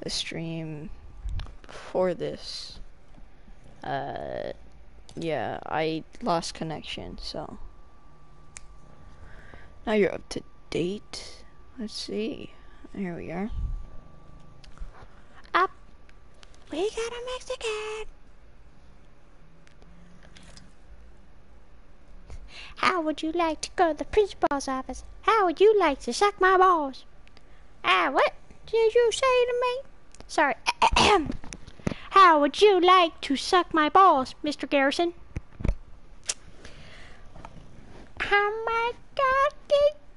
the stream before this. Uh, yeah, I lost connection, so. Now you're up to date. Let's see. Here we are. Up. We got a Mexican. How would you like to go to the principal's office? How would you like to suck my balls? Ah, what did you say to me? Sorry. How would you like to suck my balls, Mr. Garrison? Oh my god,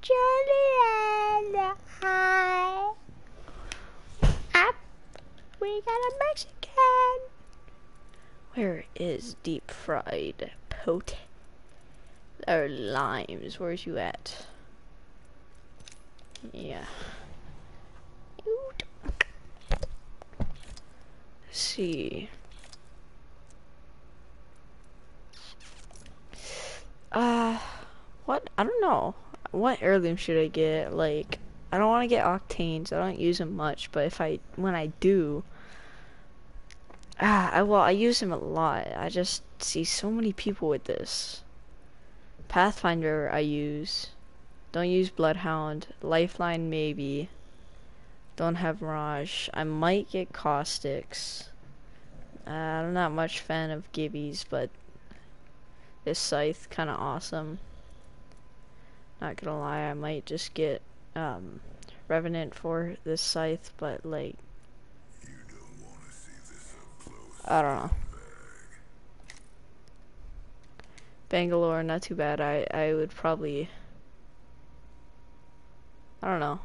Juliana. Hi. Up. We got a Mexican. Where is deep fried potato? Or limes, where's you at? Yeah. Let's see. Uh, what? I don't know. What heirloom should I get? Like, I don't want to get octanes. I don't use them much, but if I, when I do, ah, I, well, I use them a lot. I just see so many people with this. Pathfinder I use. Don't use Bloodhound. Lifeline maybe. Don't have Mirage. I might get Caustics. Uh, I'm not much fan of Gibbies, but this scythe kind of awesome. Not gonna lie, I might just get um, Revenant for this scythe, but like, I don't know. Bangalore, not too bad. I, I would probably, I don't know.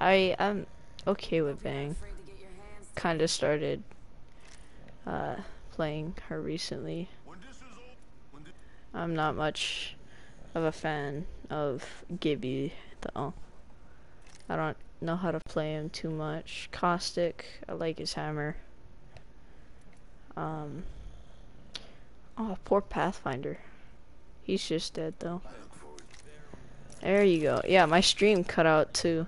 I, I'm okay with Bang. Kinda started, uh, playing her recently. I'm not much of a fan of Gibby, though. I don't know how to play him too much. Caustic, I like his hammer. Um, Oh, poor Pathfinder. He's just dead though. There you go. Yeah, my stream cut out too.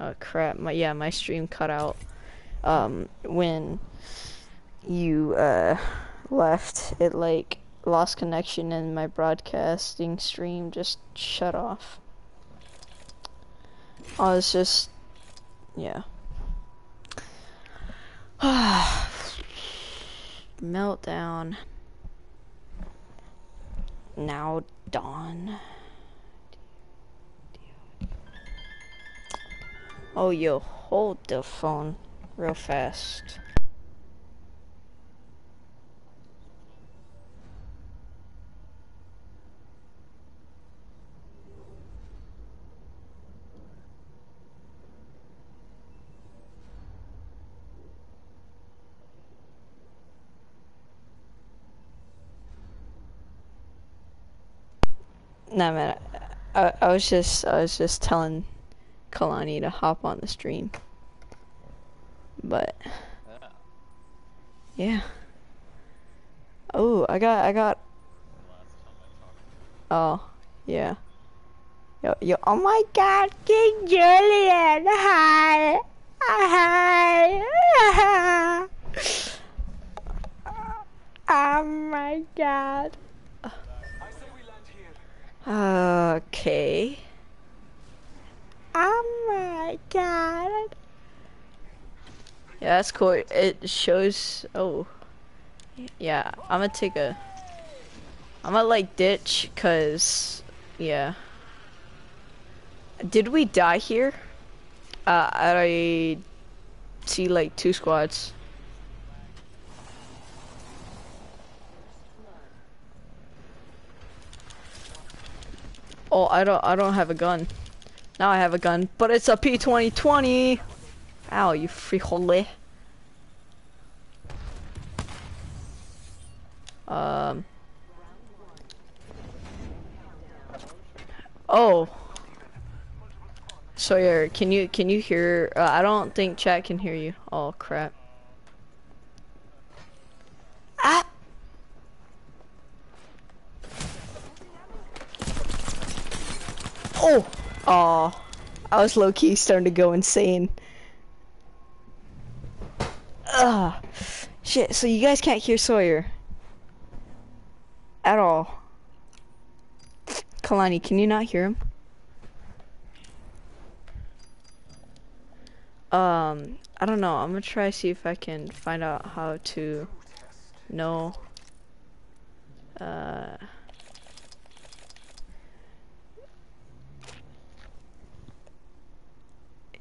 Oh crap. My yeah, my stream cut out um when you uh left. It like lost connection and my broadcasting stream just shut off. I was just yeah. Meltdown now dawn. Oh, yo, hold the phone real fast. Nah, man. I, I was just I was just telling Kalani to hop on the stream. But yeah. Oh, I got I got Oh, yeah. Yo, yo, oh my god, King Julian, hi, hi, oh my god. Okay. Oh my god. Yeah, that's cool. It shows. Oh. Yeah, I'm gonna take a. I'm gonna like ditch, cause. Yeah. Did we die here? Uh, I see like two squads. Oh, I don't, I don't have a gun. Now I have a gun, but it's a P2020. Ow, you frijole. Um. Oh. So Sawyer, can you can you hear? Uh, I don't think chat can hear you. Oh crap. Ah. Oh! Aw. I was low-key starting to go insane. Ugh. Shit, so you guys can't hear Sawyer. At all. Kalani, can you not hear him? Um, I don't know. I'm gonna try to see if I can find out how to know. Uh.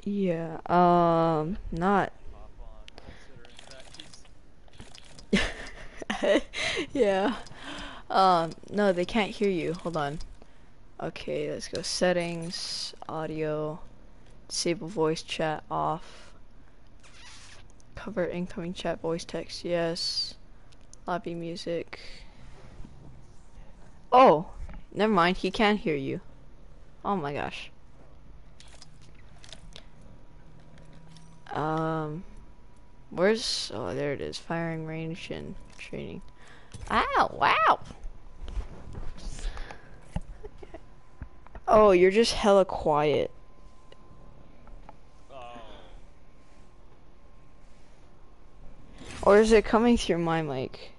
Yeah, um, not. yeah. Um, no, they can't hear you. Hold on. Okay, let's go settings, audio, disable voice chat off, cover incoming chat voice text, yes, lobby music. Oh, never mind, he can hear you. Oh my gosh. Um, where's, oh, there it is, firing range and training. Ow, wow. Oh, you're just hella quiet. Or is it coming through my mic?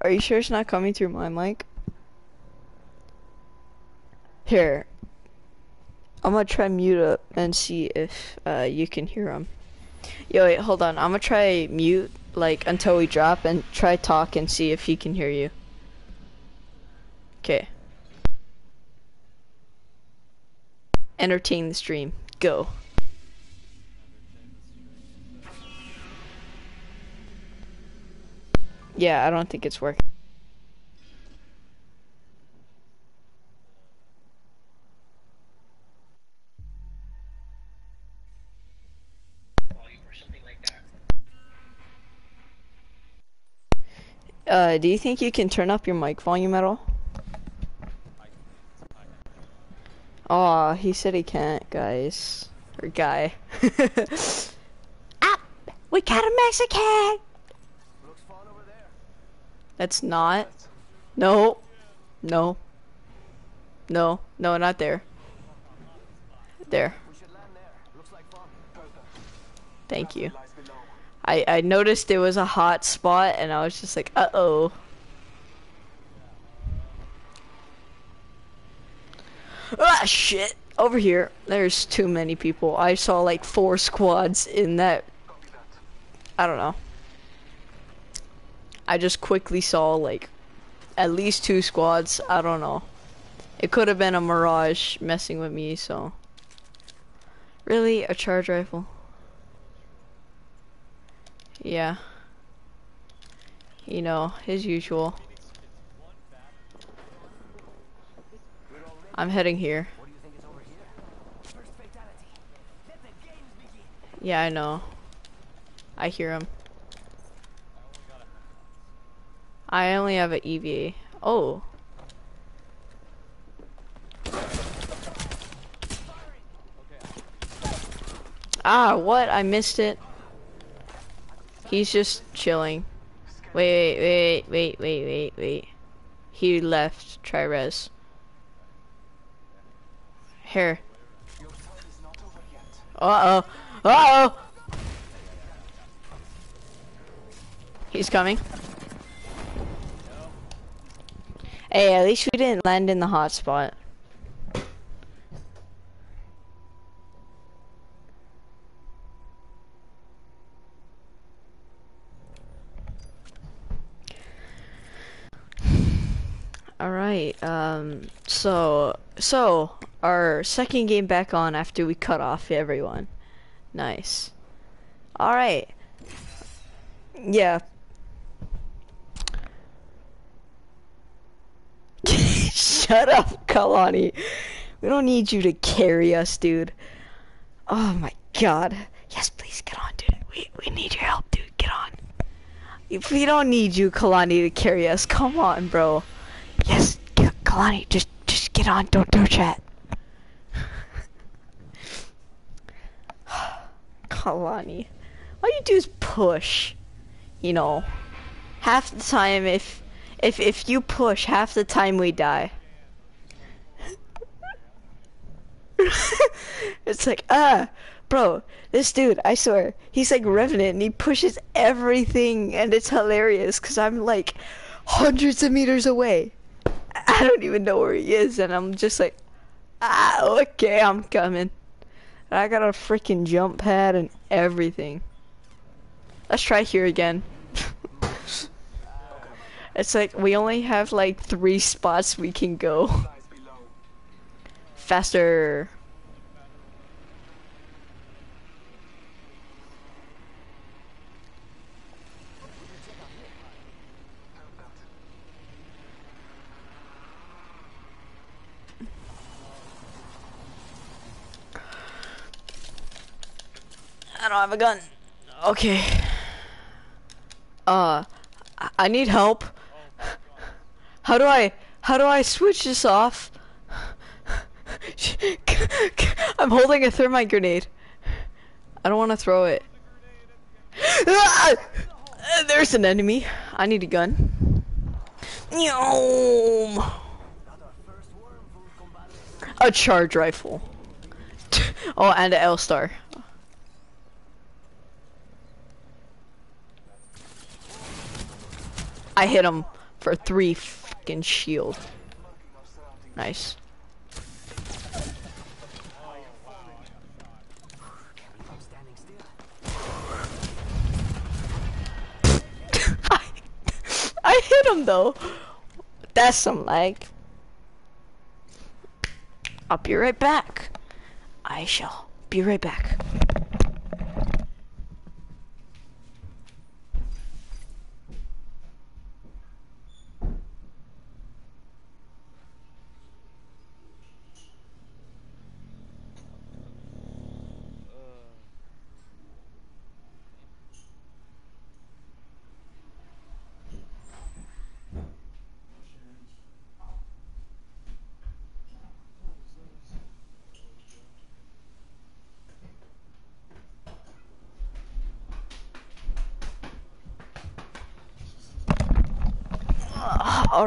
Are you sure it's not coming through my mic? Here. I'm gonna try mute up and see if uh, you can hear him. Yo, wait, hold on. I'm gonna try mute, like, until we drop and try talk and see if he can hear you. Okay. Entertain the stream. Go. Yeah, I don't think it's working. Uh, do you think you can turn up your mic volume at all? Aw, he said he can't, guys. Or guy. ah! We got a Mexican! That's not. No. No. No. No, not there. There. Thank you. I, I noticed it was a hot spot and I was just like, uh-oh. Ah, shit. Over here, there's too many people. I saw like four squads in that. I don't know. I just quickly saw like at least two squads. I don't know. It could have been a Mirage messing with me, so. Really? A charge rifle? Yeah. You know, his usual. I'm heading here. Yeah, I know. I hear him. I only have an EVA. Oh. Ah, what? I missed it. He's just chilling. Wait, wait, wait, wait, wait, wait. wait. He left. Try res. Here. Uh oh. Uh oh. He's coming. Hey, at least we didn't land in the hot spot. Alright, um, so, so, our second game back on after we cut off everyone. Nice. Alright. Yeah. Shut up, Kalani. We don't need you to carry us, dude. Oh my god. Yes, please, get on, dude. We, we need your help, dude. Get on. We don't need you, Kalani, to carry us, come on, bro. Yes, Kalani, just just get on. Don't don't chat. Kalani, all you do is push. You know, half the time if if if you push, half the time we die. it's like ah, Bro, this dude, I swear, he's like Revenant and he pushes everything and it's hilarious because I'm like hundreds of meters away. I don't even know where he is and I'm just like, ah, okay, I'm coming. And I got a freaking jump pad and everything. Let's try here again. it's like we only have like three spots we can go. Faster. I don't have a gun. Okay. Uh, I- need help. How do I, how do I switch this off? I'm holding a thermite grenade. I don't want to throw it. Ah! There's an enemy. I need a gun. Yum. A charge rifle. oh, and an L-star. I hit him for three fucking shield. Nice. I, I hit him though. That's some lag. I'll be right back. I shall be right back.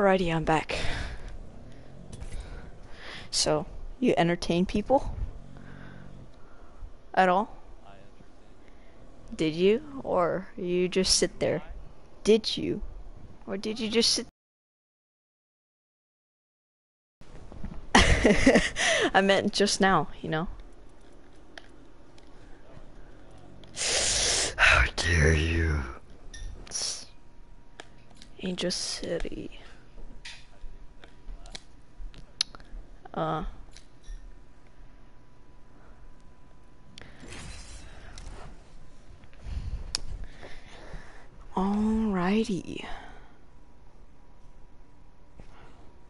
Alrighty, I'm back. So, you entertain people? At all? Did you? Or you just sit there? Did you? Or did you just sit I meant just now, you know? How dare you? Angel City. Uh. Alrighty.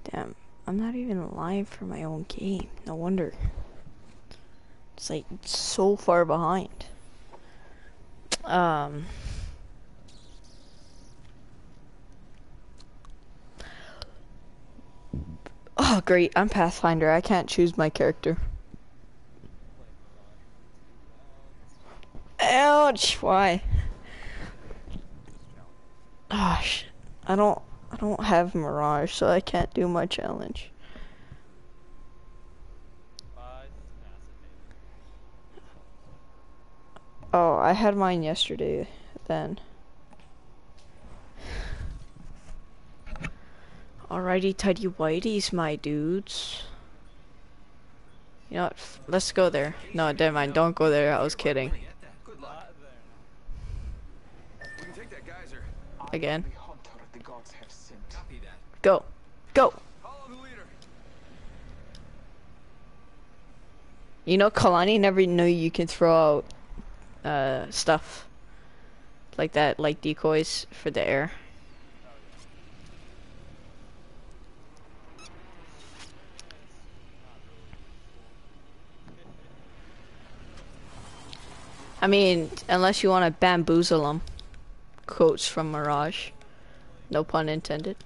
Damn, I'm not even live for my own game. No wonder. It's like so far behind. Um. Oh, great. I'm Pathfinder. I can't choose my character. Ouch. Why? Gosh. I don't I don't have Mirage, so I can't do my challenge. Oh, I had mine yesterday then. Alrighty, tidy whiteys, my dudes. You know what? Let's go there. No, never mind. Don't go there. I was kidding. Again. Go. Go. You know, Kalani never knew you can throw out uh, stuff like that, like decoys for the air. I mean, unless you want to bamboozle them. Quotes from Mirage. No pun intended.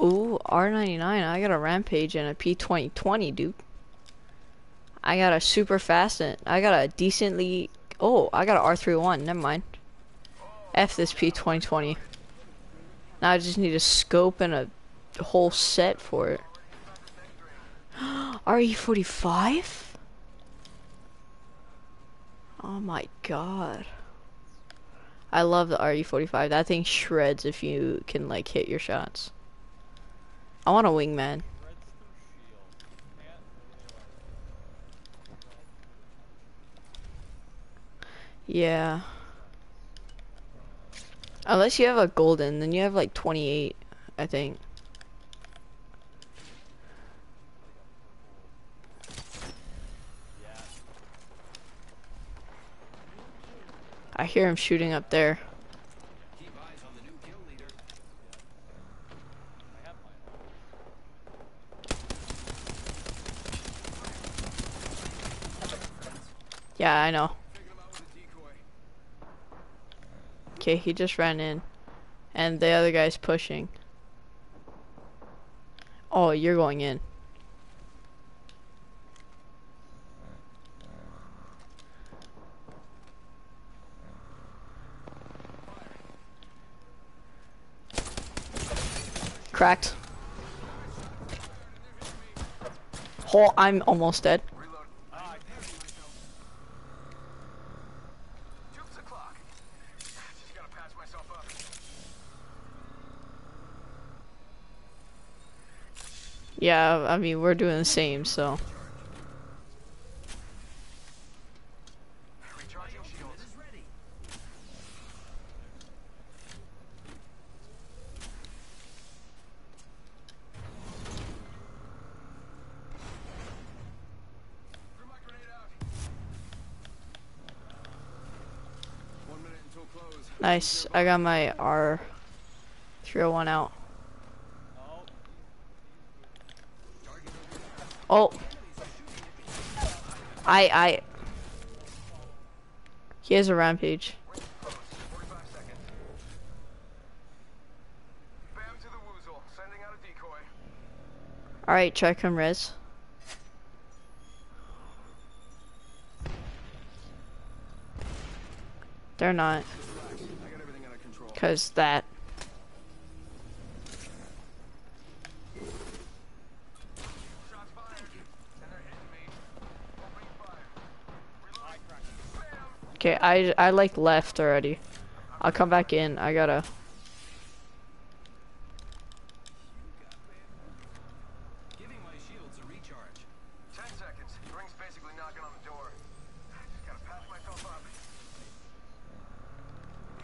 Ooh, R99. I got a Rampage and a P2020, dude. I got a super fast and I got a decently... Oh, I got an R31. Never mind. F this P2020. Now I just need a scope and a whole set for it. RE45? Oh my god. I love the RE45. That thing shreds if you can like hit your shots. I want a wingman. Yeah. Unless you have a golden, then you have like 28, I think. I hear him shooting up there. Yeah, I know. Okay, he just ran in. And the other guy's pushing. Oh, you're going in. Cracked. Oh, I'm almost dead. Yeah, I mean, we're doing the same, so. Nice. I got my R301 out. Oh. I, I. He has a rampage. Alright, check him res. They're not. Cause that. Okay, I I like left already. I'll come back in. I gotta.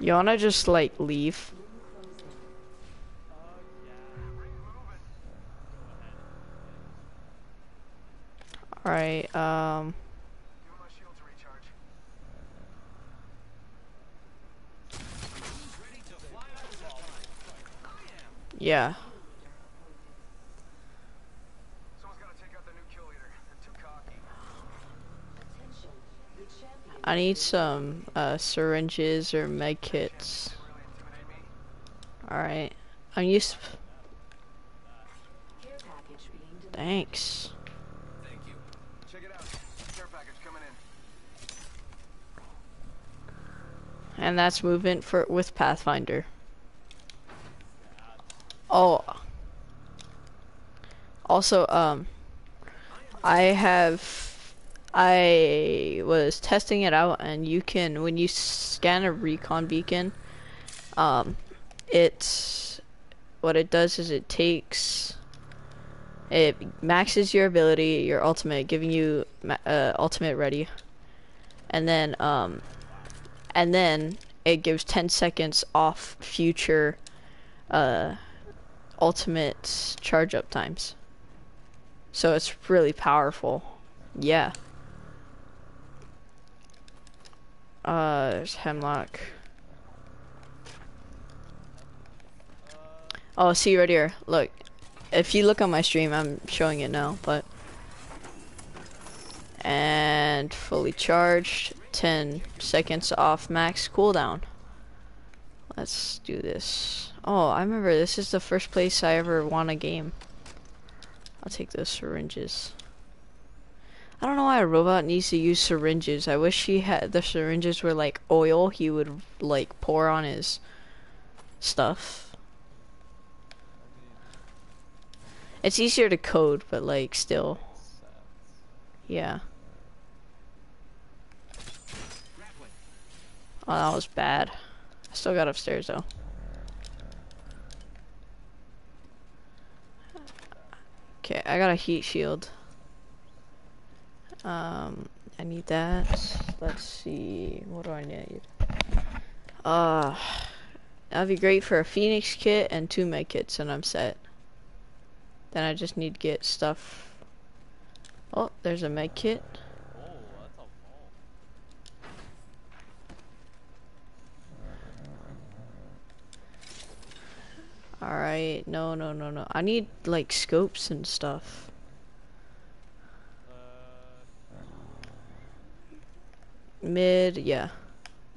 You wanna just like leave? Alright, um... Yeah. I need some uh, syringes or med kits. Alright. I'm used Thanks. And that's movement for with Pathfinder. Oh. Also, um, I have, I was testing it out and you can, when you scan a recon beacon, um, it, what it does is it takes, it maxes your ability, your ultimate, giving you uh, ultimate ready. And then, um, and then it gives 10 seconds off future, uh, ultimate charge up times. So it's really powerful. Yeah. Uh, there's Hemlock. Oh, see right here. Look. If you look on my stream, I'm showing it now, but... And fully charged. 10 seconds off max cooldown. Let's do this. Oh, I remember this is the first place I ever won a game. I'll take those syringes. I don't know why a robot needs to use syringes. I wish he had the syringes were like oil he would like pour on his stuff. It's easier to code, but like still. Yeah. Oh, that was bad. I still got upstairs though. Okay, I got a heat shield. Um, I need that. Let's see, what do I need? Uh, that'd be great for a phoenix kit and two med kits and I'm set. Then I just need to get stuff. Oh, there's a med kit. Alright, no, no, no, no. I need like scopes and stuff. Uh, Mid, yeah.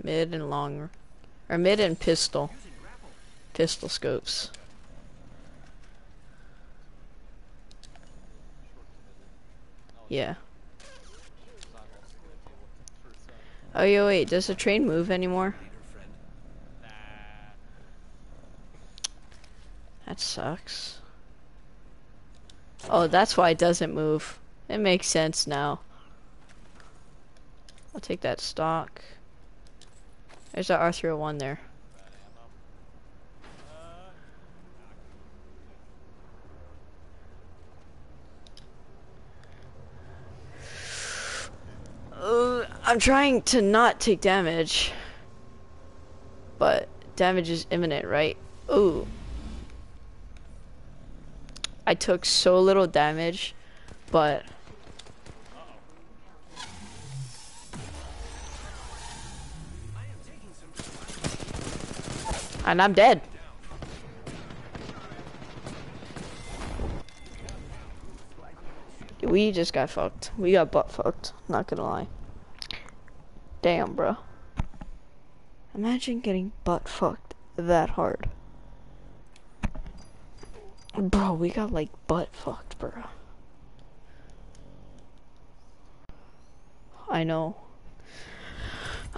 Mid and long. Or mid and pistol. Pistol scopes. Yeah. Oh, yeah, wait. Does the train move anymore? That sucks. Oh, that's why it doesn't move. It makes sense now. I'll take that stock. There's that R301 there. Uh, I'm trying to not take damage. But damage is imminent, right? Ooh. I took so little damage, but and I'm dead. We just got fucked. We got butt fucked. Not gonna lie. Damn, bro. Imagine getting butt fucked that hard. Bro, we got like butt fucked, bro. I know.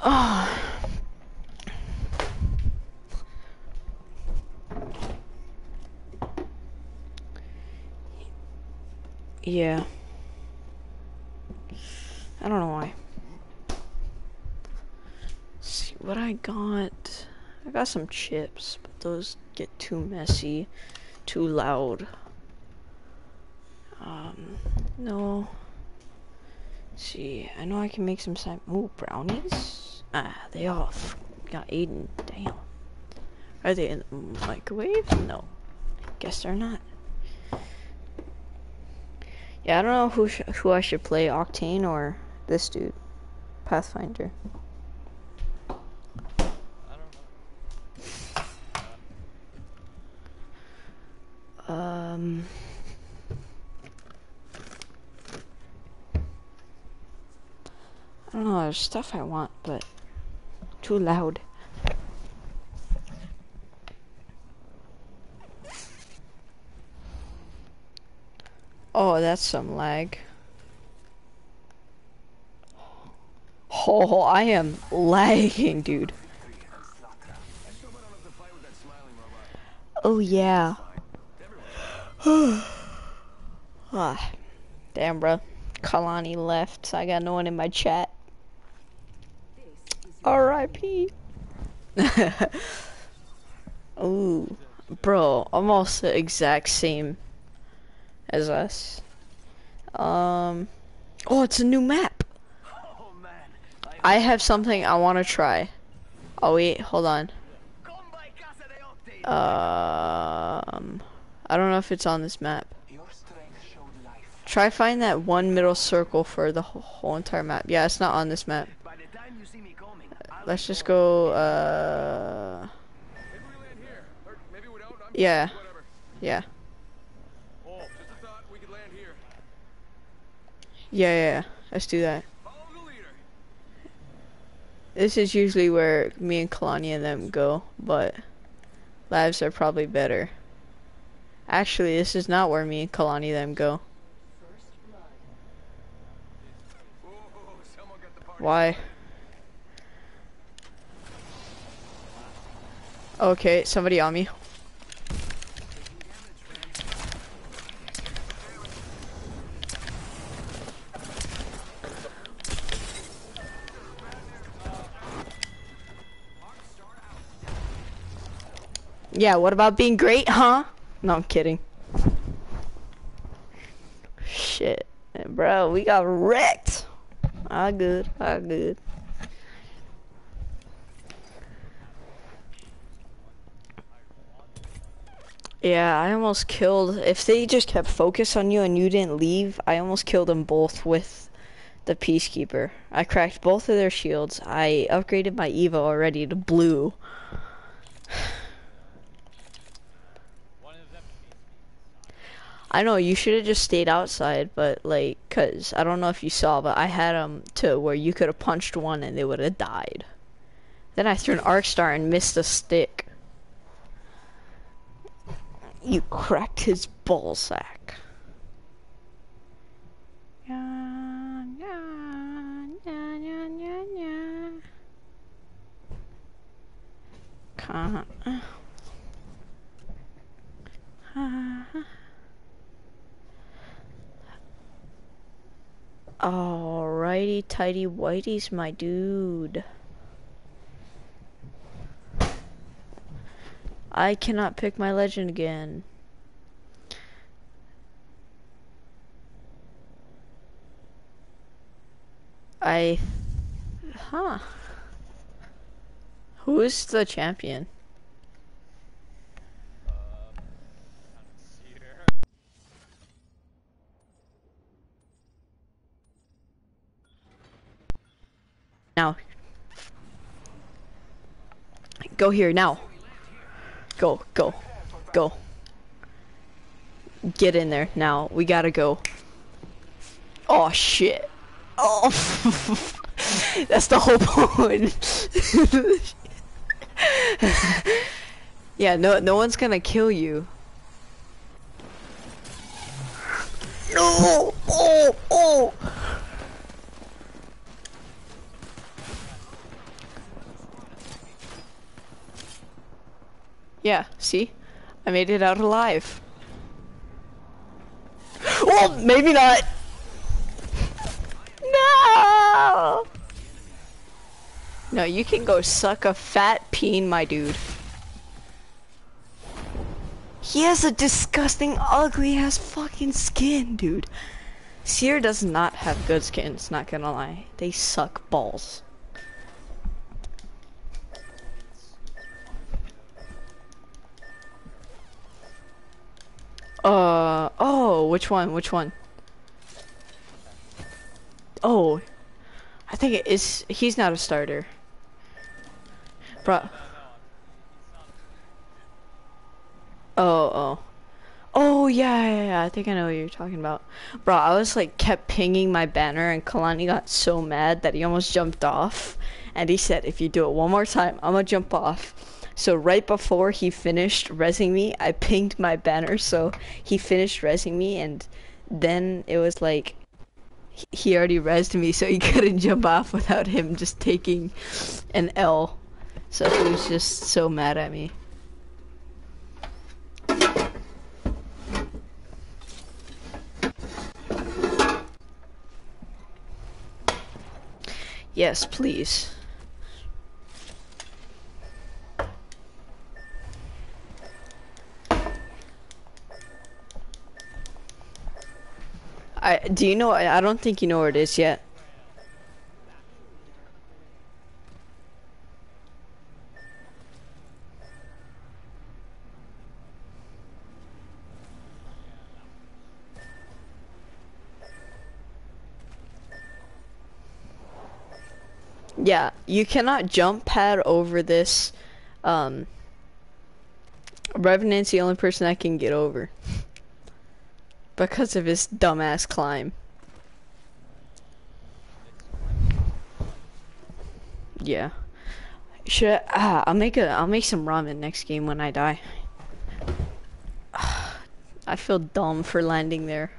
Oh. Yeah. I don't know why. see what I got. I got some chips, but those get too messy, too loud. Um, no. see, I know I can make some side. Ooh, brownies. Ah, they all got Aiden. Damn. Are they in the microwave? No. Guess they're not. Yeah, I don't know who who I should play, Octane or this dude, Pathfinder. I don't know. Um. I don't know. There's stuff I want, but too loud. Oh, that's some lag. Oh, I am lagging, dude. Oh yeah. ah, damn, bro. Kalani left. So I got no one in my chat. R.I.P. Ooh, bro, almost the exact same as us. Um, oh, it's a new map. Oh man, I have something I want to try. Oh wait, hold on. come by Casa de Octane. Um, I don't know if it's on this map. Your strength showed life. Try find that one middle circle for the whole, whole entire map. Yeah, it's not on this map. By the time you see me coming, Let's just go. Uh, yeah, we land here, or maybe we don't. I'm Yeah. Whatever. yeah, Oh, just a thought. We could land here. Yeah, yeah. yeah. Let's do that. This is usually where me and Kalani and them go, but labs are probably better. Actually, this is not where me and Kalani them go. Why? Okay, somebody on me. Yeah, what about being great, huh? No, I'm kidding. Shit. Bro, we got wrecked. I good, I good. Yeah, I almost killed. If they just kept focus on you and you didn't leave, I almost killed them both with the Peacekeeper. I cracked both of their shields. I upgraded my Evo already to blue. One of them beats me. I know you should have just stayed outside, but like, cause I don't know if you saw, but I had them to where you could have punched one and they would have died. Then I threw an arc star and missed a stick. You cracked his ball sack. Yeah, yeah, yeah, yeah, yeah, yeah. Can't. Alrighty, tidy whitey's my dude. I cannot pick my legend again. I, huh? Who is the champion? Um, Sincere. Now. Go here now. Go, go, go. Get in there now. We gotta go. Oh shit. Oh. That's the whole point. yeah, no no one's gonna kill you. No! Oh! Oh! Yeah, see? I made it out alive. Well, maybe not. No! No, you can go suck a fat peen, my dude. He has a disgusting, ugly ass fucking skin, dude. Seer does not have good skins, not gonna lie. They suck balls. Uh, oh, which one, which one? Oh, I think it is, he's not a starter. Bro. Oh, oh. Oh, yeah, yeah, yeah, I think I know what you're talking about. Bro, I was like, kept pinging my banner and Kalani got so mad that he almost jumped off. And he said, if you do it one more time, I'm gonna jump off. So right before he finished resing me, I pinged my banner so he finished resing me and then it was like he- already resed me so he couldn't jump off without him just taking an L. So he was just so mad at me. Yes, please. I do you know I don't think you know where it is yet. Yeah, you cannot jump pad over this. Um, Revenant's the only person I can get over because of his dumbass climb. Yeah. Should I, ah, I'll make a I'll make some ramen next game when I die. I feel dumb for landing there.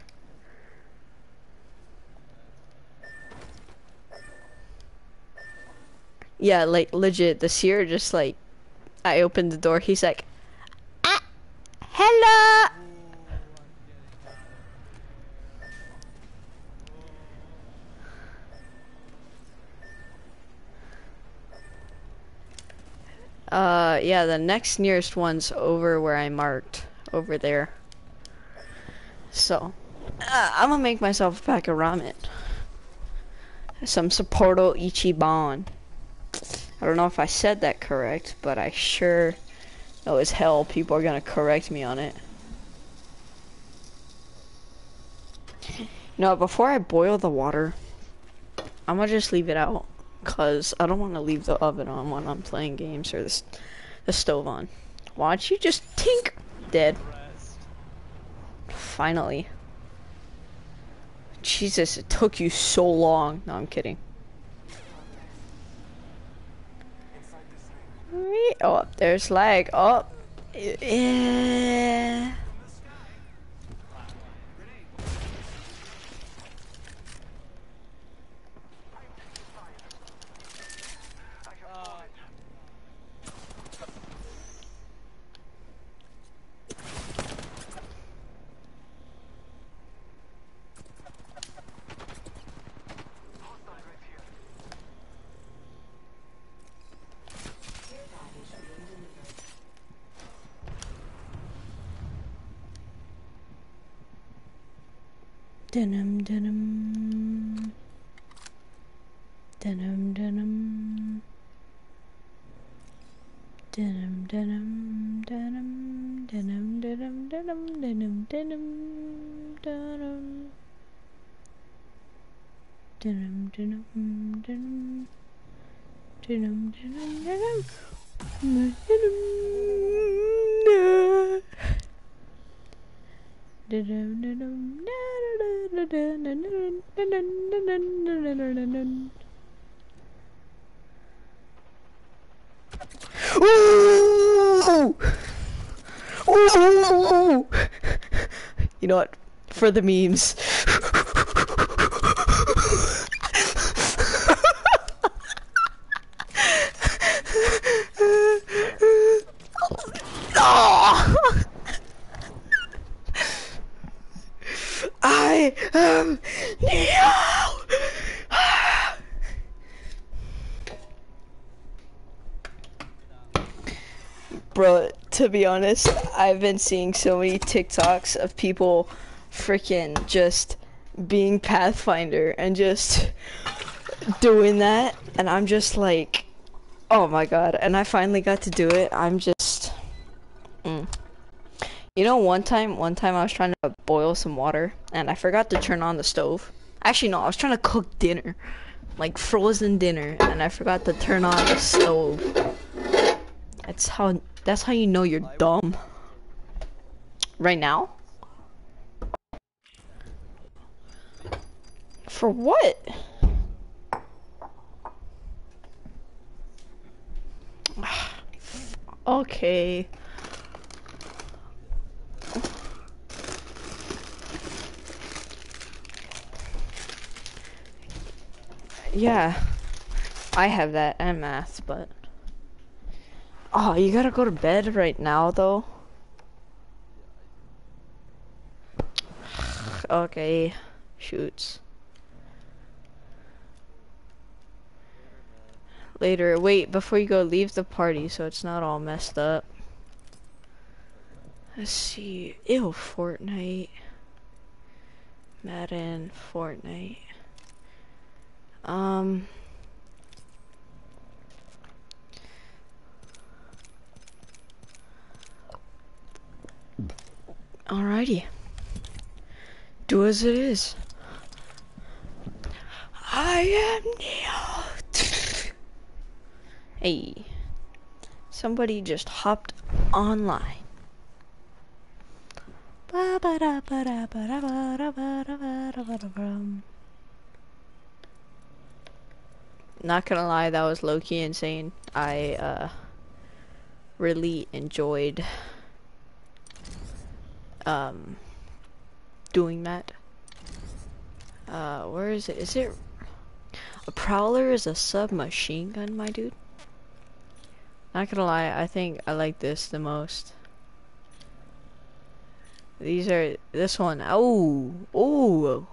Yeah, like legit, the seer just like I opened the door, he's like ah, hello Uh yeah, the next nearest one's over where I marked. Over there. So, uh, I'm gonna make myself a pack of ramen. Some Sapporo Ichiban. I don't know if I said that correct, but I sure know as hell people are gonna correct me on it. No, before I boil the water, I'm gonna just leave it out. Cause I don't want to leave the oven on when I'm playing games or the, the stove on. Watch you just tink? Dead. Finally. Jesus, it took you so long. No, I'm kidding. Oh, there's lag. Oh. Eh. Uh, Denim, denim. For the memes. Ah! I am Neo! Bro, to be honest, I've been seeing so many TikToks of people freaking just being Pathfinder and just doing that, and I'm just like, oh my god, and I finally got to do it. I'm just. Mm. You know, one time, one time I was trying to boil some water and I forgot to turn on the stove. Actually, no, I was trying to cook dinner, like frozen dinner, and I forgot to turn on the stove. That's how. That's how you know you're dumb. Right now. For what? okay. Yeah, I have that and math, but oh, you gotta go to bed right now, though. okay, shoots. Later, wait, before you go, leave the party so it's not all messed up. Let's see. Ew, Fortnite. Madden, Fortnite. Um. Alrighty. Do as it is. I am Neo. Hey. Somebody just hopped online. Not gonna lie, that was low key insane. I uh really enjoyed um doing that. Uh where is it? Is it a prowler is a submachine gun, my dude? Not gonna lie, I think I like this the most. These are this one. Oh, oh,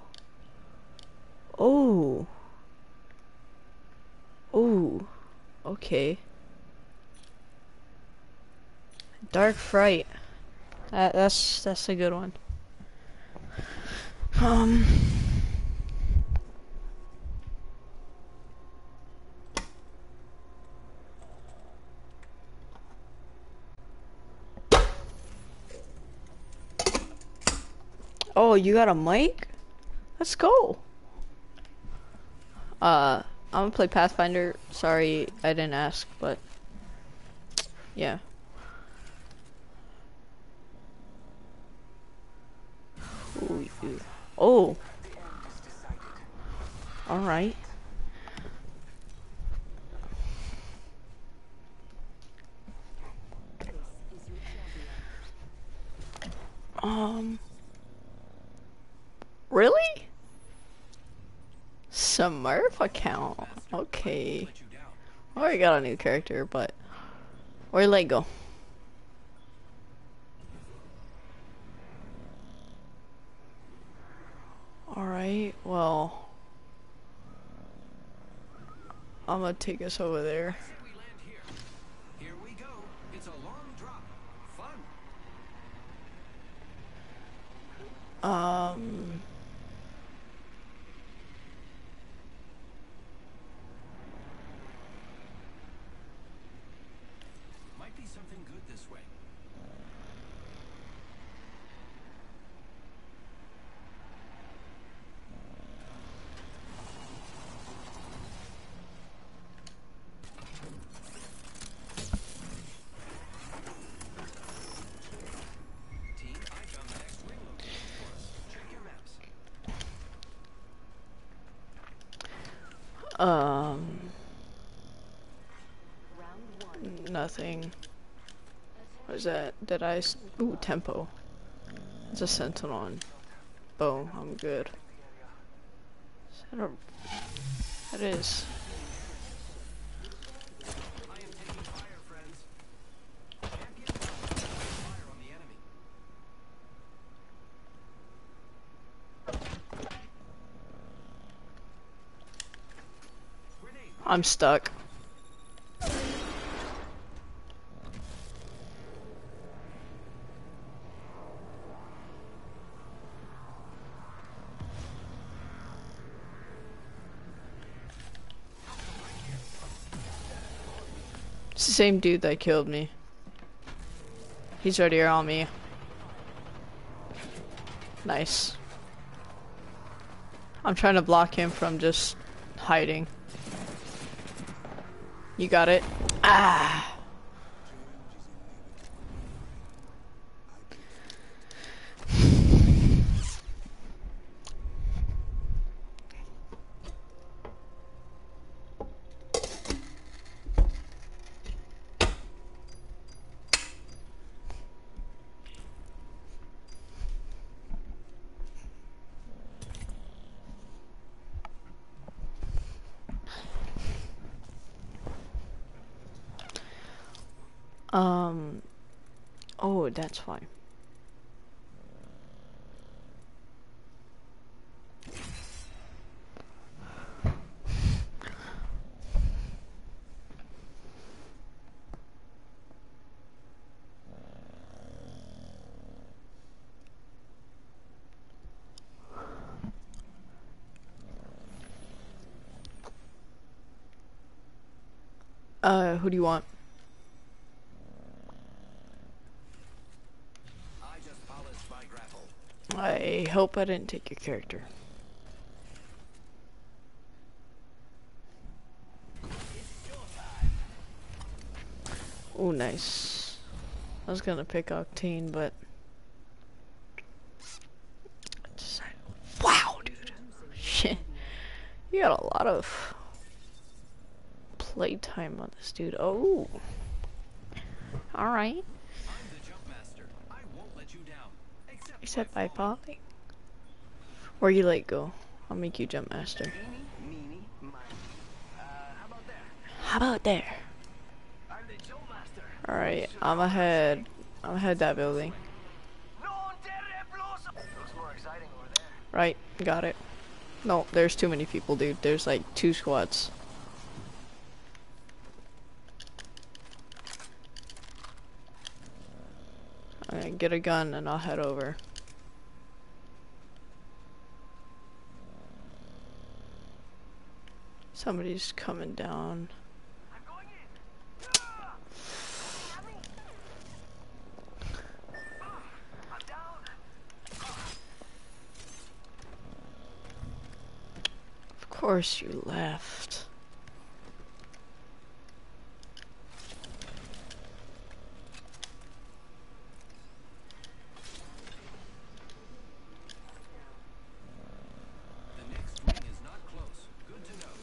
oh, oh. Okay. Dark Fright. That, that's that's a good one. Um. Oh, you got a mic? Let's go. Uh, I'm gonna play Pathfinder. Sorry, I didn't ask, but yeah. Ooh, ooh. Oh. All right. Um. Really? Smurf account. Okay. I already got a new character, but where'd Leg go? Alright, well. I'm gonna take us over there. We land here. Here we go. It's a long drop. Fun. Um. Might be something good this way. Team, I found the next ring location. Check your maps. Um. Nothing. What is that? Did I? Ooh, tempo. It's a sentinel on. Boom, I'm good. Is that a. That is. I am taking fire, friends. Can't get past fire on the enemy. Grenade. I'm stuck. It's the same dude that killed me. He's right here on me. Nice. I'm trying to block him from just hiding. You got it. Ah. Um. Uh, who do you want? I just polished my grapple. I hope I didn't take your character. Oh, nice. I was gonna pick Octane, but. Decided- Wow, dude. Shit. You got a lot of playtime on this dude. Oh. Alright. I'm the jump master. I won't let you down. Except, by falling. Where you like go? I'll make you jump master. How about there? Alright, I'm ahead. I'm ahead that building. Right, got it. No, there's too many people, dude. There's like two squads. Alright, get a gun and I'll head over. Somebody's coming down. Of course you left. The next ring is not close. Good to know.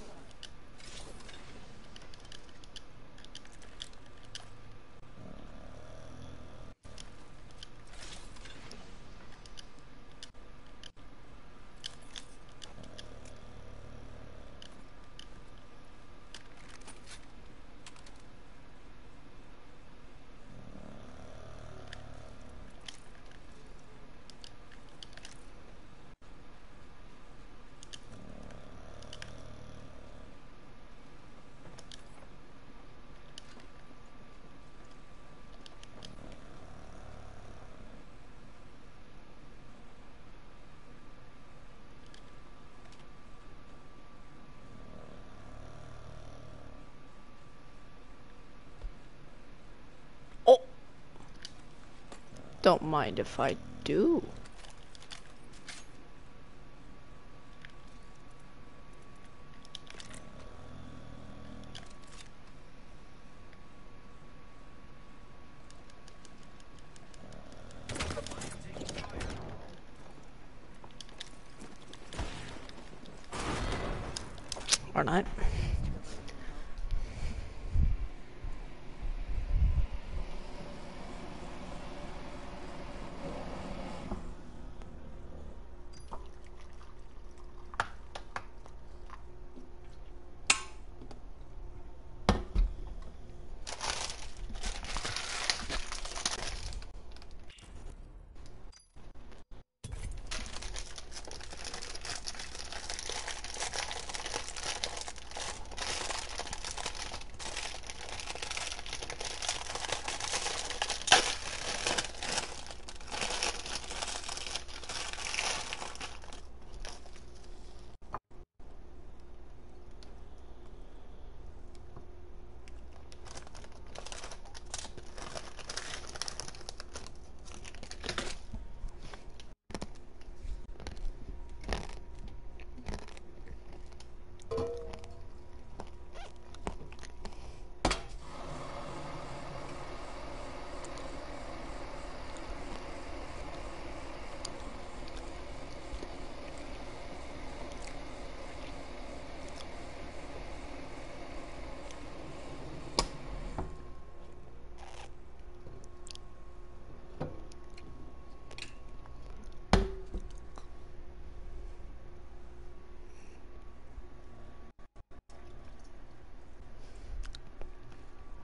Oh! Don't mind if I do. Or not.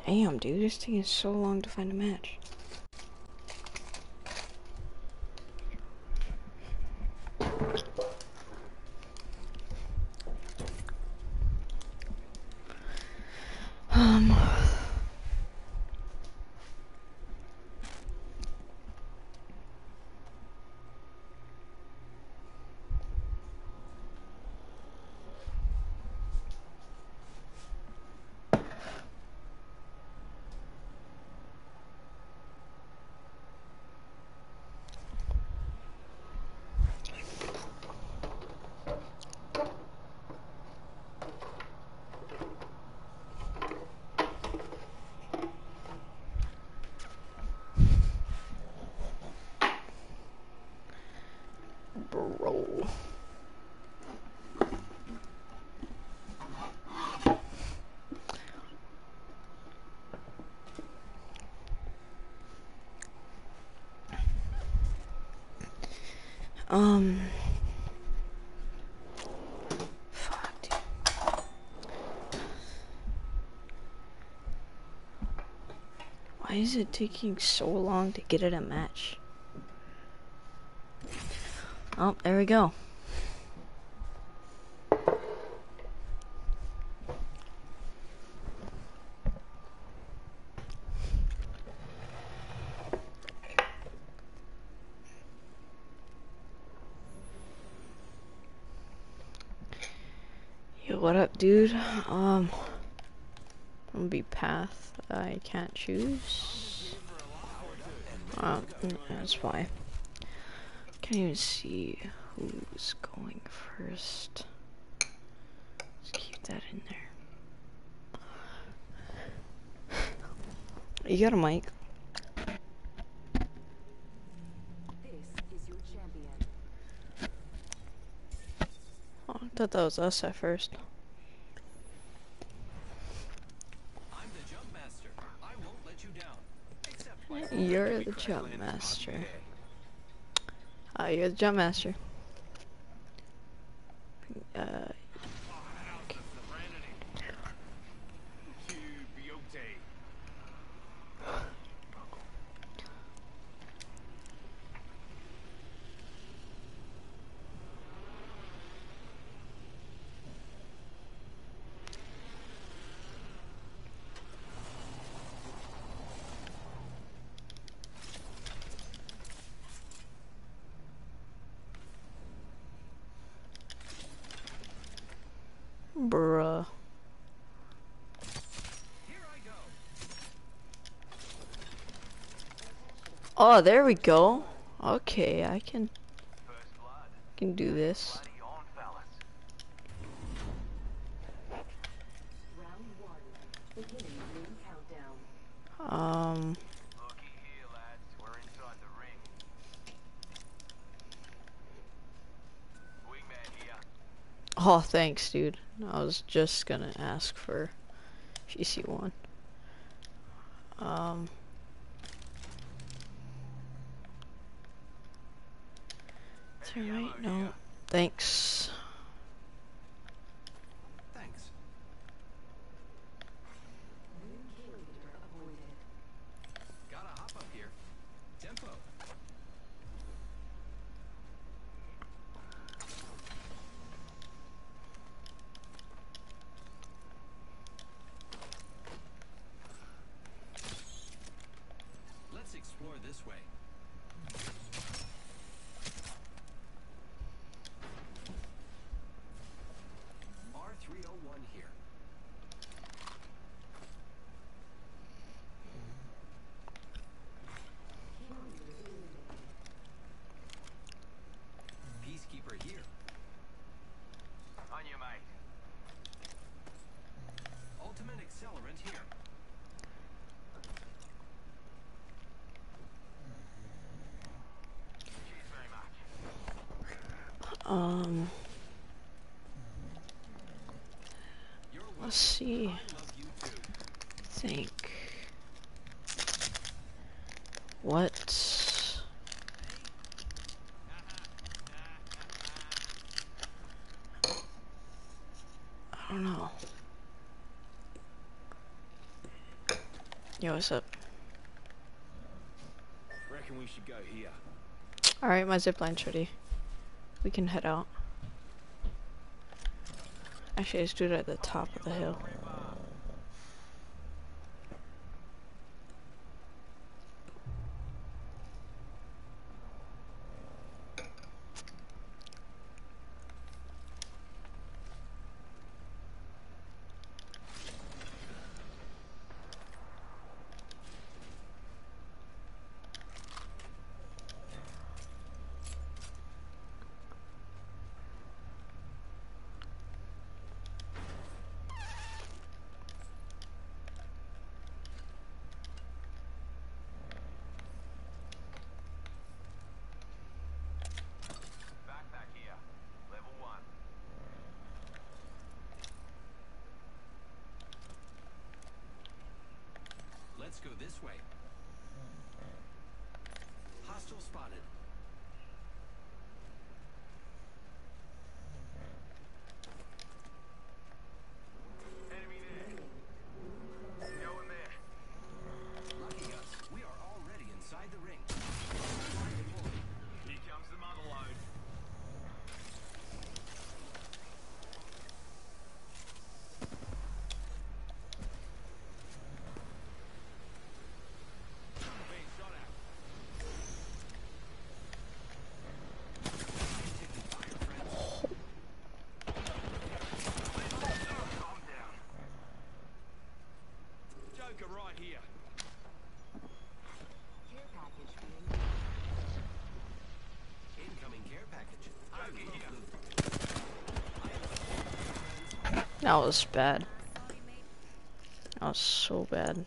Damn, dude, it's taking so long to find a match. Why is it taking so long to get it a match? Oh, there we go. Yo, what up, dude? Um... Gonna be path. I can't choose. Mm, that's why. Can't even see who's going first. Let's keep that in there. You got a mic? Oh, I thought that was us at first. You're the jump master. Ah, you're the jump master. Uh, bruh. Here I go. Oh, there we go. Okay, I can can do this. Um, oh, thanks, dude. I was just gonna ask for GC1. Um, is there right? No. Thanks. Moon kill leader avoided. Gotta hop up here. Tempo. Let's explore this way. R301 here. Peacekeeper here. On you, mate. Ultimate accelerant here. Cheers very much. Um, You're welcome. let's see. I love you too. Think. What? I don't know. Yo, what's up? Reckon we should go here. Alright, my zipline's ready. We can head out. Actually, let's do it at the top of the hill. Backpack here. Level one. Let's go this way. Hostile spotted. Enemy there. Going there. Lucky us. We are already inside the ring. Here comes the mother load. Being shot at. That was bad. That was so bad.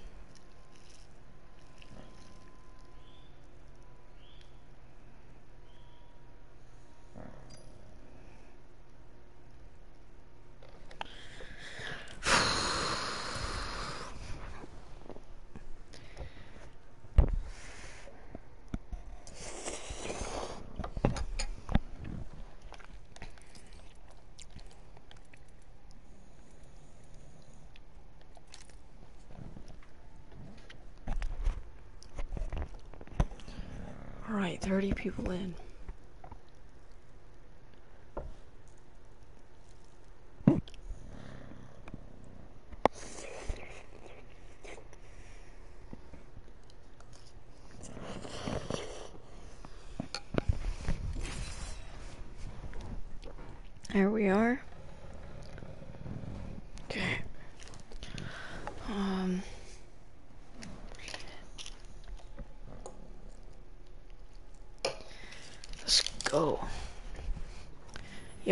Alright, 30 people in. There we are. Okay. Um. Let's go.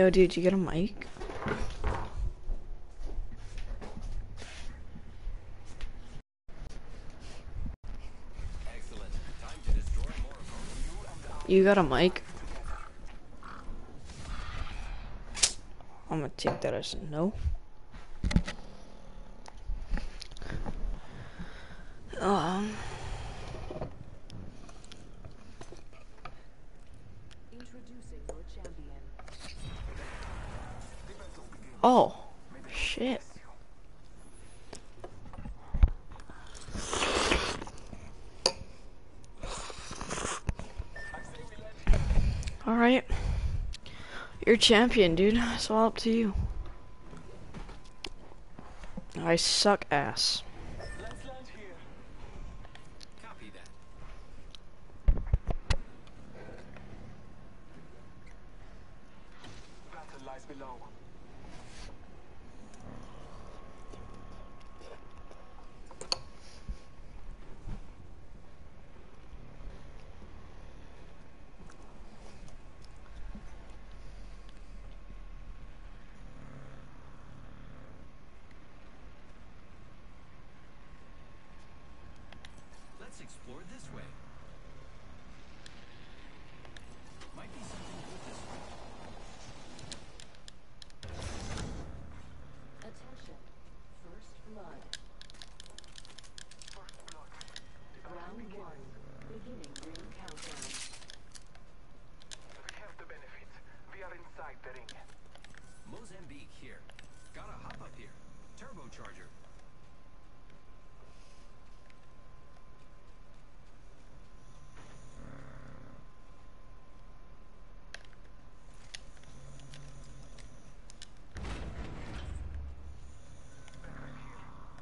Yo, dude, you get a mic? Excellent. Time to destroy more opponents. You got a mic? I'm gonna take that as a no. Um. Introducing your champion. Oh. Shit. Alright. You're champion, dude. It's all up to you. I suck ass. Let's land here. Copy that. Battle lies below. Let's explore this way. Might be something good this way. Attention. First blood. First blood. Round one. Beginning ring countdown. We have the benefits. We are inside the ring. Mozambique here. Gotta hop up here. Turbocharger.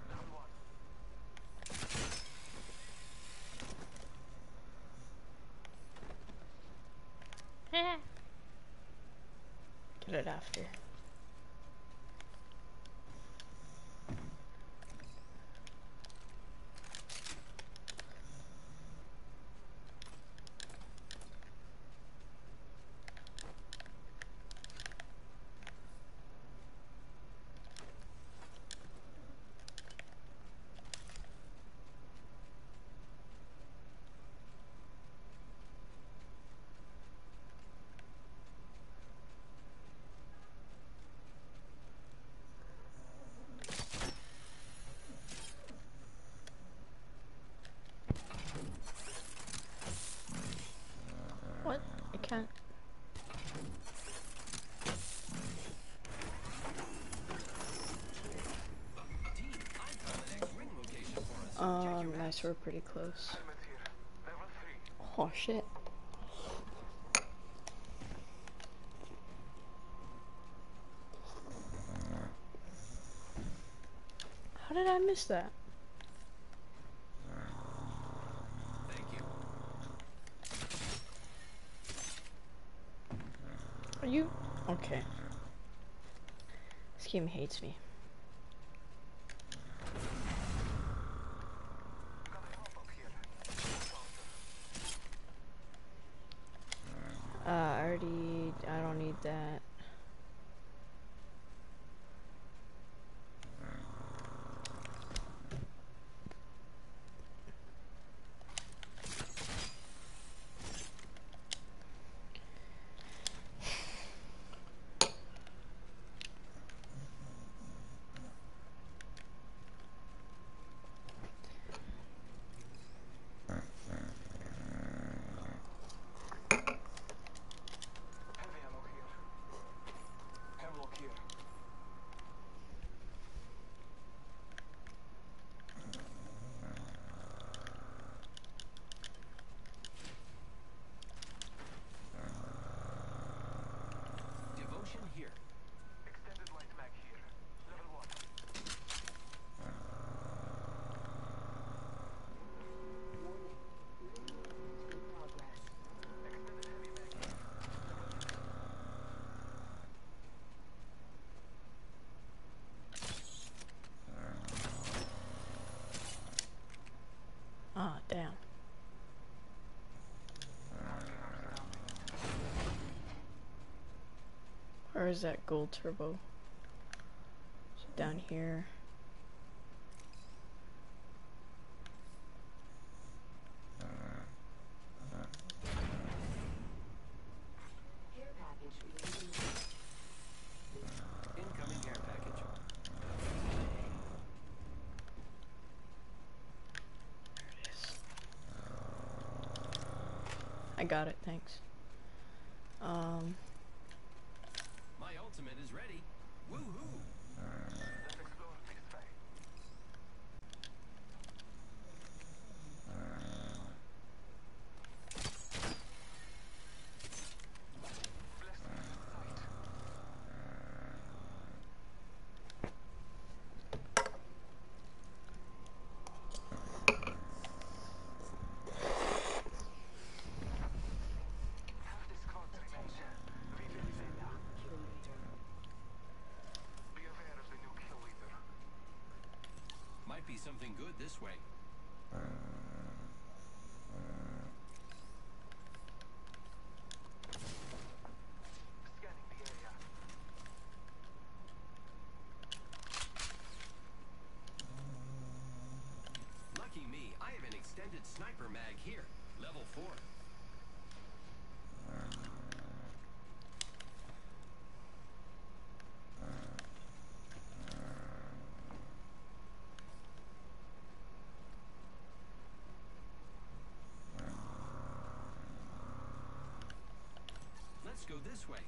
Round one. Get it after. What? I can't. Team, I found the next ring location for us. Nice, we're pretty close. Oh shit. How did I miss that? Thank you. Are you? Okay. This game hates me. Gotta hop up here. Uh, I already, I don't need that. Is that gold turbo? Down here. Got it, thanks. Um, My ultimate is ready. Woohoo! Let's explore this way. Blessed sight. Have this squad remains. Vive Vivella. Kill leader. Be aware of the new kill leader. Might be something good this way. Scanning the area. Lucky me, I have an extended sniper mag here. Level 4. Let's go this way.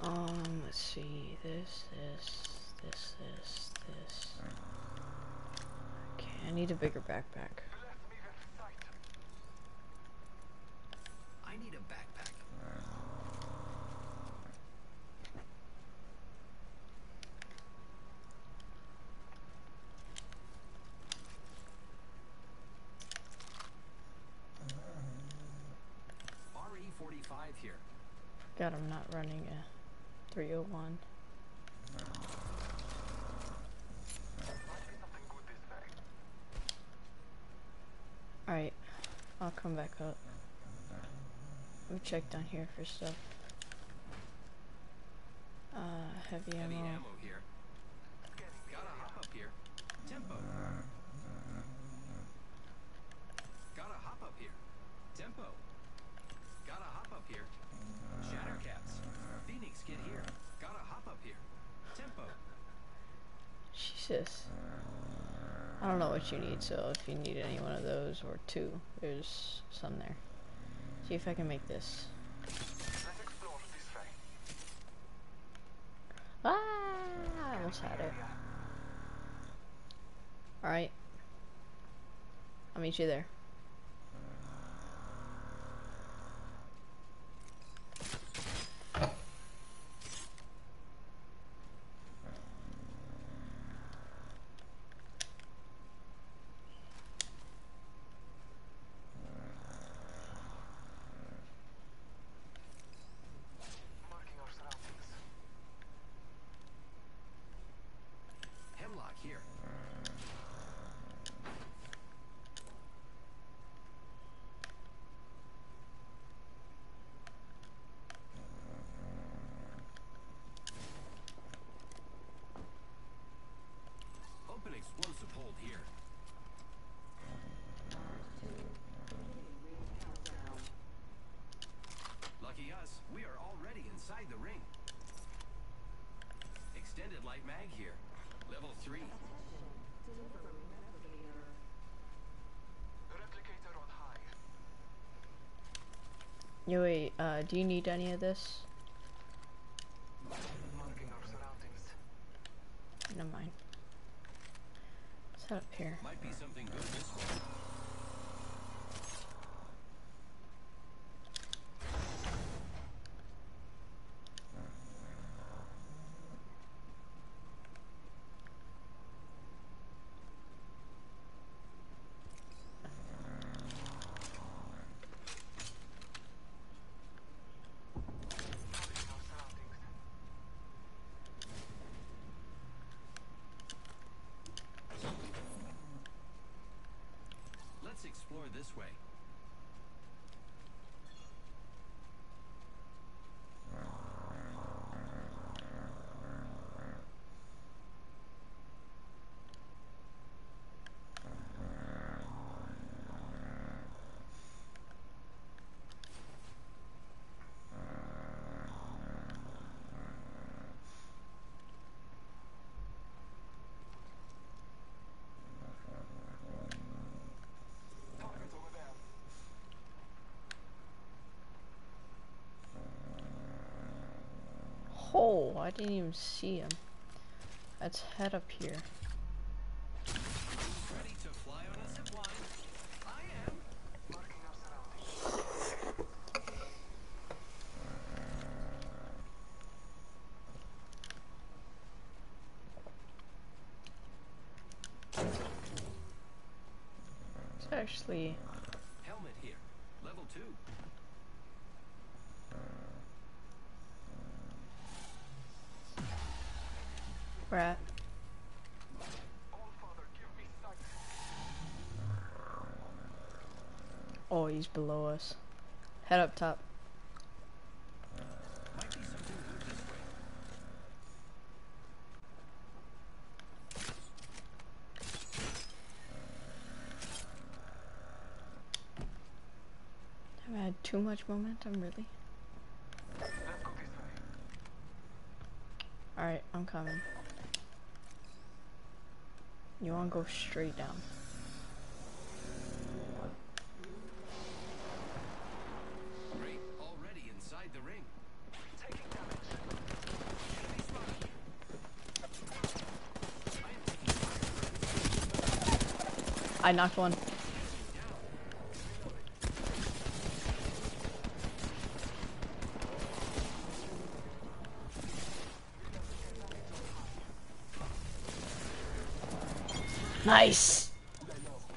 um, let's see. This, this, this, this, this. Okay, I need a bigger backpack. Bless me with sight. I need a backpack. RE45 here. God, I'm not running a 301. Might be something good this way. Alright, I'll come back up. Let me check down here for stuff. Uh, heavy Heavy ammo. ammo here. Scanning the Gotta area. hop up here. Tempo. Gotta hop up here. Tempo. Gotta hop up here. Shatter Caps. Phoenix kit here. Gotta hop up here. Tempo. I don't know what you need, so if you need any one of those or two, there's some there. See if I can make this. Ah, I almost had it. Alright. I'll meet you there. Marking our surroundings. Hemlock here. Open explosive hold here. Lucky us, we are already inside the ring. Extended light mag here. Level 3. Replicator on high. Wait, uh, do you need any of this? Never mind. What's up here? Might be something this way. Marking our surroundings. Let's explore this way. Hole. I didn't even see him. Let's head up here. Ready to fly on a zip line? I am. Marking our surroundings. It's actually Helmet here. Level two. rat. All father, give me sight. Oh, he's below us. Head up top. Way. I've had too much momentum, really. Alright, I'm coming. You wanna go straight down. Great. Already inside the ring. Taking damage. Enemy spotted. I am taking fire. I knocked one. Nice.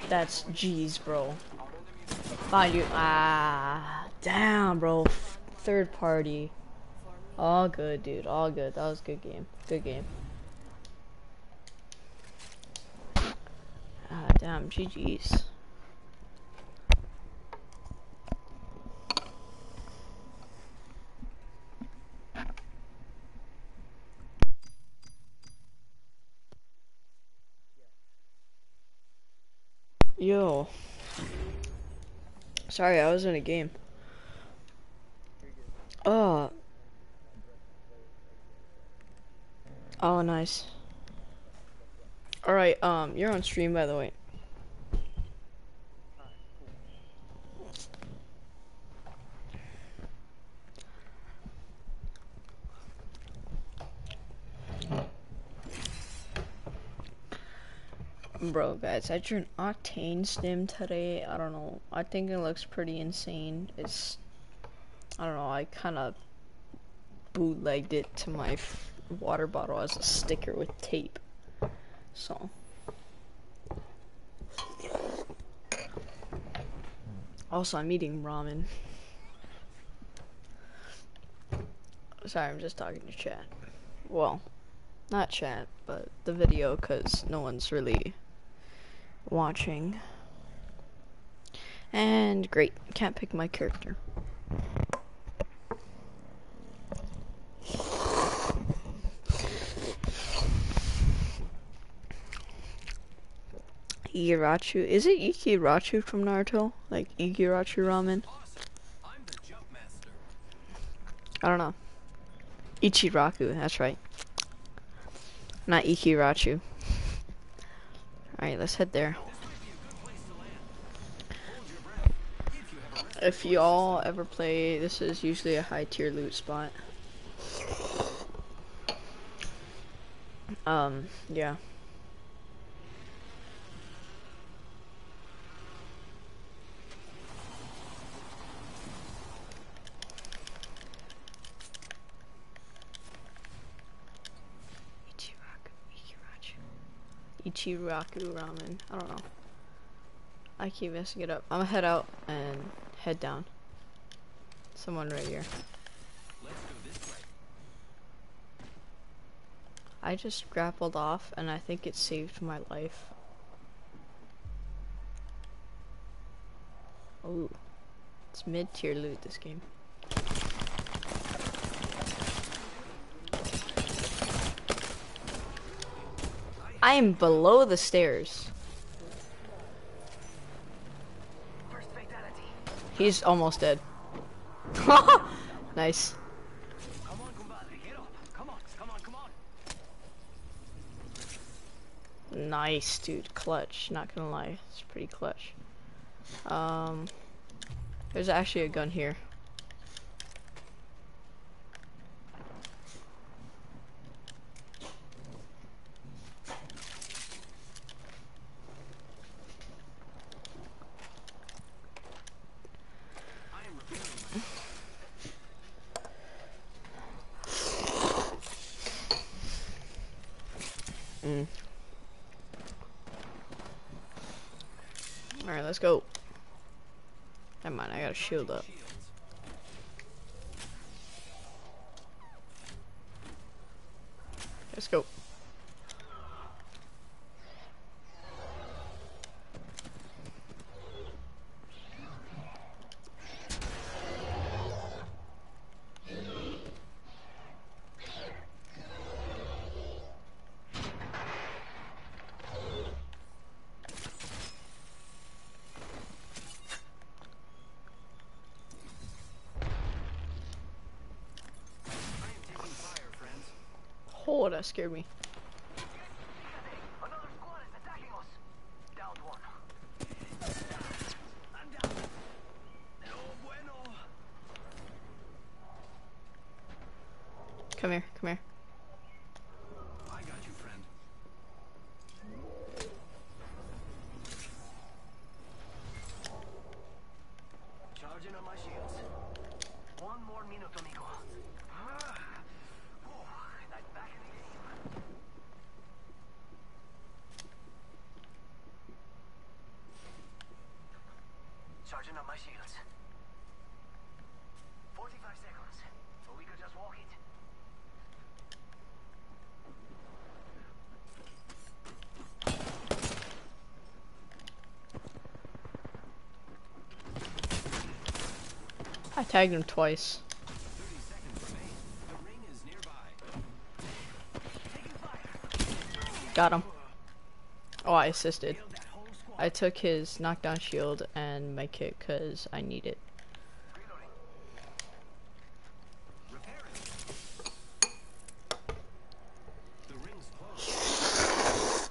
That's G's, bro. Find you. Ah, damn, bro. Third party. All good, dude. All good. That was good game. Good game. Ah. GG's. Yo. Sorry, I was in a game. Oh. Oh, nice. Alright, um, you're on stream, by the way. Bro, guys, I drew an Octane stim today. I don't know. I think it looks pretty insane. It's, I don't know. I kind of bootlegged it to my water bottle as a sticker with tape. So. Also, I'm eating ramen. Sorry, I'm just talking to chat. Well, not chat, but the video, because no one's really watching. And great, can't pick my character. Ikirachu. Is it Ikirachu from Naruto? Like Ikirachu ramen? I don't know. Ichiraku, that's right. Not Ikirachu. Alright, let's head there. If y'all ever play, this is usually a high tier loot spot. Um, yeah. Ichiraku, Ikirachu. Ichiraku ramen. I don't know. I keep messing it up. I'm gonna head out and head down. Someone right here. I just grappled off and I think it saved my life. Oh, it's mid tier loot this game. I am below the stairs. He's almost dead. nice. Nice, dude. Clutch. Not gonna lie. It's pretty clutch. Um, there's actually a gun here. Let's go. Never mind, I got a shield up. Let's go. I am taking fire, friends. Oh, that scared me. Another squad is attacking us. Downed one. I'm down. No bueno. Come here, come here. I got you, friend. Charging on my shields. One more minute, amigo. Ah. Whew, and I'm back in the game. Charging on my shields. 45 seconds. Or we could just walk it. I tagged him twice. 30 seconds remain. The ring is nearby. Got him. Oh, I assisted. I took his knockdown shield and my kit because I need it. Reloading. Repair it. The ring's closed.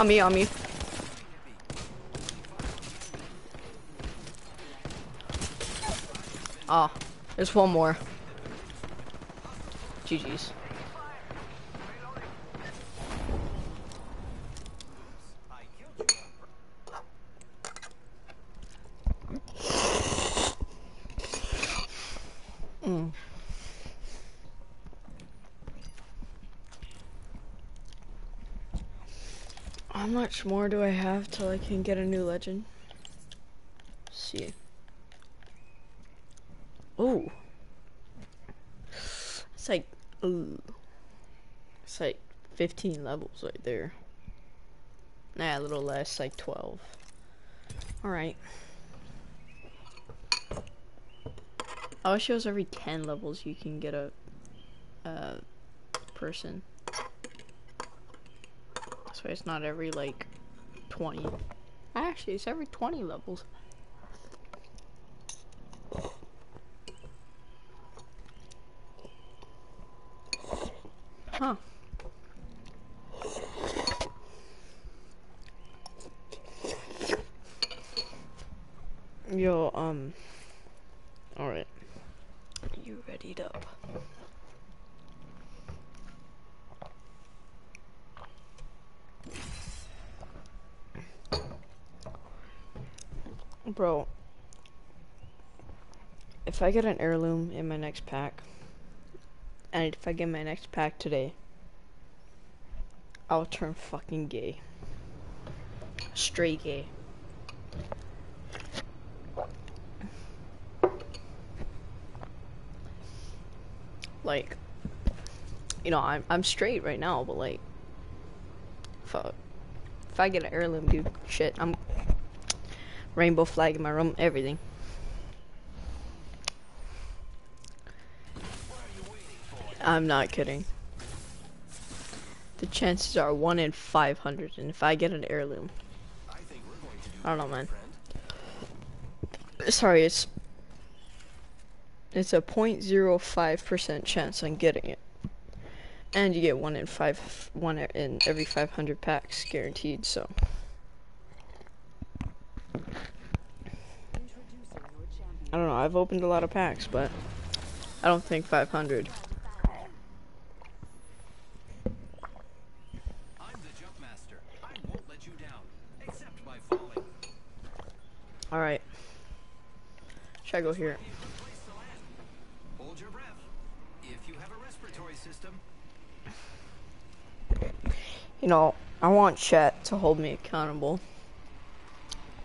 On me, on me. Ah, there's one more. GG's. I killed you. How much more do I have till I can get a new legend? Let's see. Oh. It's like, ooh. It's like 15 levels right there. Nah, a little less, like 12. Alright. Oh, it shows every 10 levels you can get a, a person. It's not every like 20. Actually, it's every 20 levels. Huh. Yo, um. Alright. You readied up? Bro, if I get an heirloom in my next pack, and if I get my next pack today, I'll turn fucking gay. Straight gay. Like, you know, I'm I'm straight right now, but like, fuck, if I get an heirloom, dude, shit, I'm rainbow flag in my room, everything. I'm not kidding. The chances are one in 500, and if I get an heirloom, I I don't know, man. friend. sorry, it's it's a 0.05% chance on getting it, and you get one in five, one in every 500 packs guaranteed. So. I don't know. I've opened a lot of packs, but I don't think 500. I'm the jump master. I won't let you down, except by falling. All right. Should I go here? You've no place to land. Hold your breath. If you have a respiratory system, You know, I want chat to hold me accountable.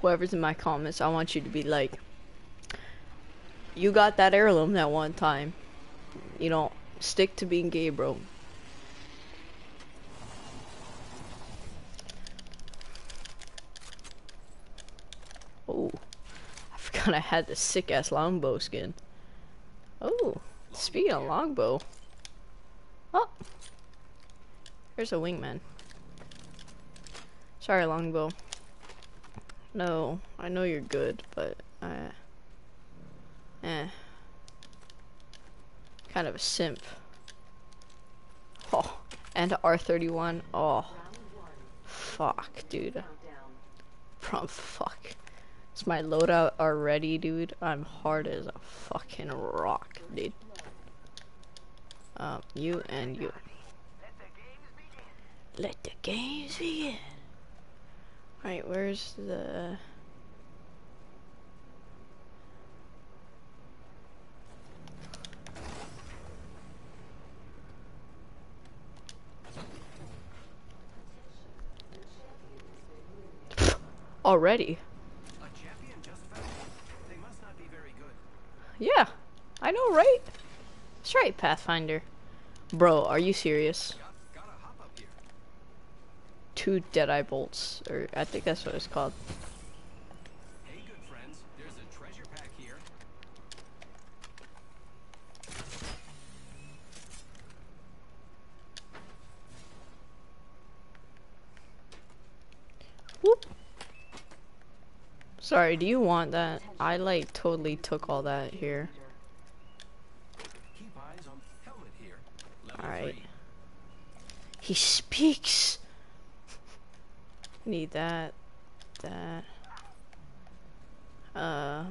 Whoever's in my comments, I want you to be like, you got that heirloom that one time. You know, stick to being gay, bro. Oh, I had the sick ass longbow skin. Oh, speaking of longbow. Oh, here's a wingman. Sorry, longbow. No, I know you're good, but I. eh, kind of a simp. Oh, and R31. Oh, fuck, dude. Bro, fuck. Is my loadout already, dude? I'm hard as a fucking rock, dude. Um, you and you. Let the games begin. Let the games begin. Alright, where's the... Already? Yeah, I know, right? That's right, Pathfinder. Bro, are you serious? Two Deadeye bolts, or I think that's what it's called. Hey, good friends. There's a treasure pack here. Whoop. Sorry, do you want that? I like totally took all that here. Keep eyes on helmet here. Level Alright. He speaks. Need that. That. Uh.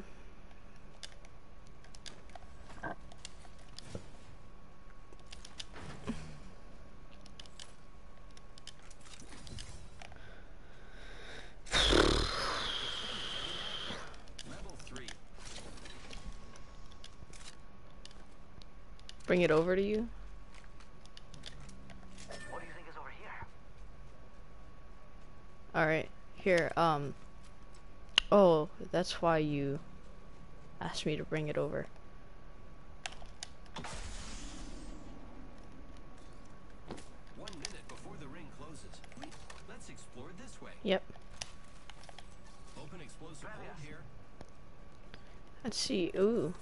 Level three. Bring it over to you. What do you think is over here? Alright. Here, um. Oh, that's why you asked me to bring it over. One minute before the ring closes. Let's explore this way. Yep. Open explosive here. Let's see. Ooh.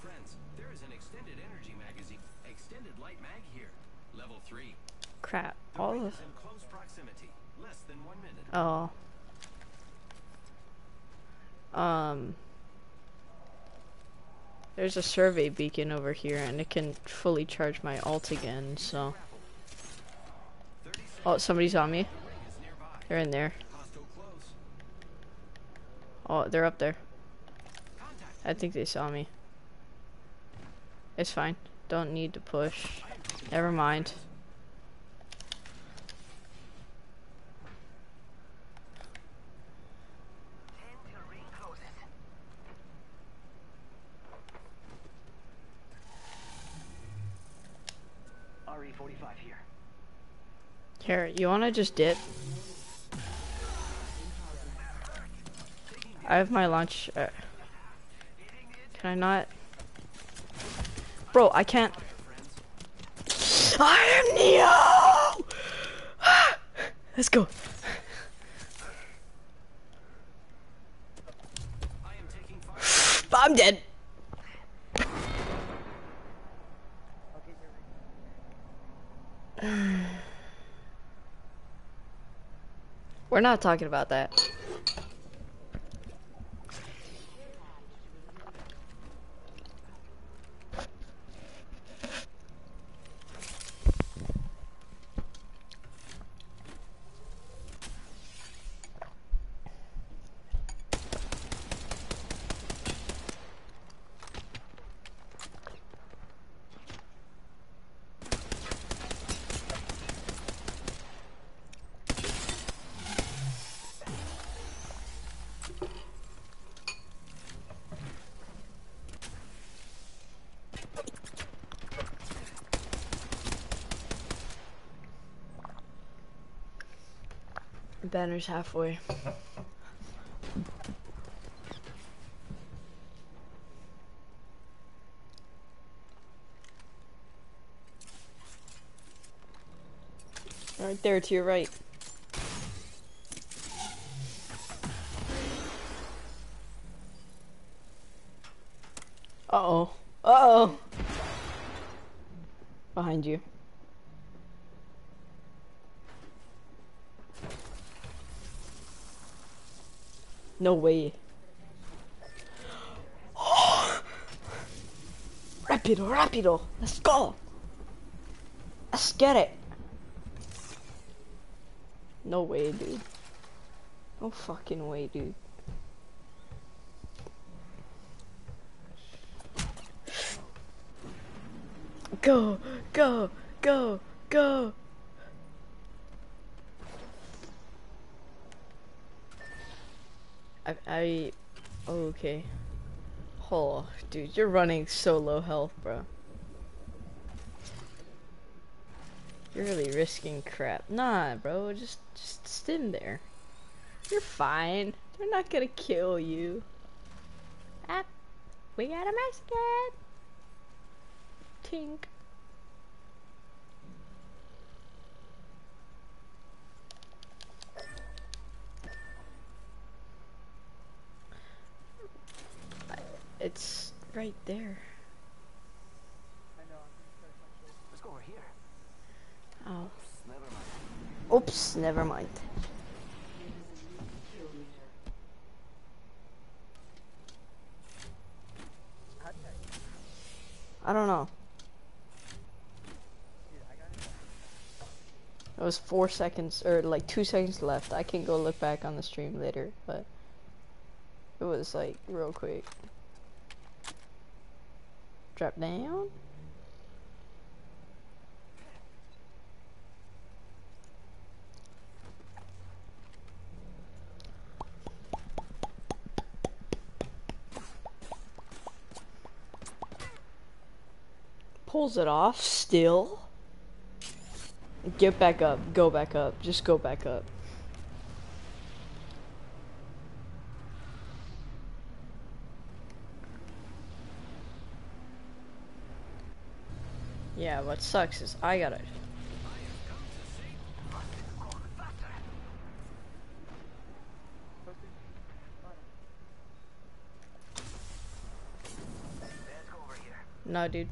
Crap. All of. is close proximity. Less than one minute. Oh. Um. There's a survey beacon over here, and it can fully charge my alt again, so. Oh, somebody's on me. The ring is nearby. They're in there. Oh, they're up there. I think they saw me. It's fine. Don't need to push. Never mind. Ten till ring closes. RE45 here. Here, you wanna just dip? I have my lunch. Uh, can I not? Bro, I can't. I am Neo! Let's go. I'm dead. We're not talking about that. Banner's halfway. Right there to your right. Uh oh. Uh oh. Behind you. No way. Rapido, rapido. Let's go. Let's get it. No way, dude. No fucking way, dude. Go, go, go, go. I, oh, okay. Oh, dude, you're running so low health, bro. You're really risking crap. Nah, bro, just, just stand there. You're fine. They're not gonna kill you. Ah, we got a Mexican. Tink. I- It's right there. Let's go over here. Oh. Never mind. Oops, never mind. I don't know. It was four seconds, or like two seconds left. I can go look back on the stream later, but it was like real quick. Drop down. Pulls it off still. Get back up. Go back up. Just go back up. Yeah, what sucks is I gotta. Let's go over here. No, dude.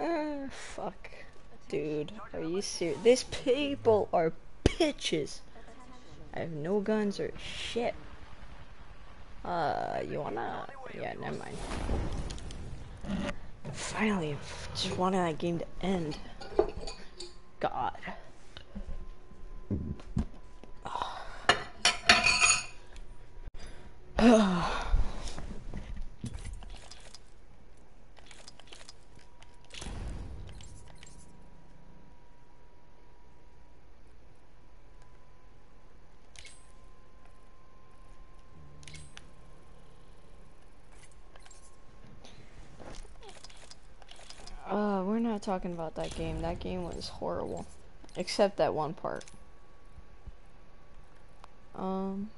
Ah, fuck. Dude, are These people are bitches. I have no guns or shit. Uh, you wanna? Yeah, never mind. Finally, just wanted that game to end. God. Uh, we're not talking about that game. That game was horrible. Except that one part. Um.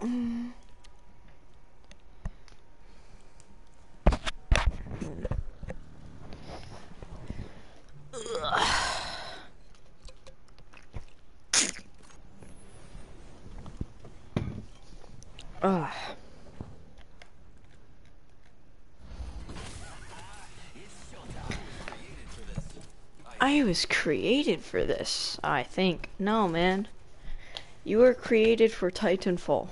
Mm. Ugh. I was created for this, I think. No, man. You were created for Titanfall.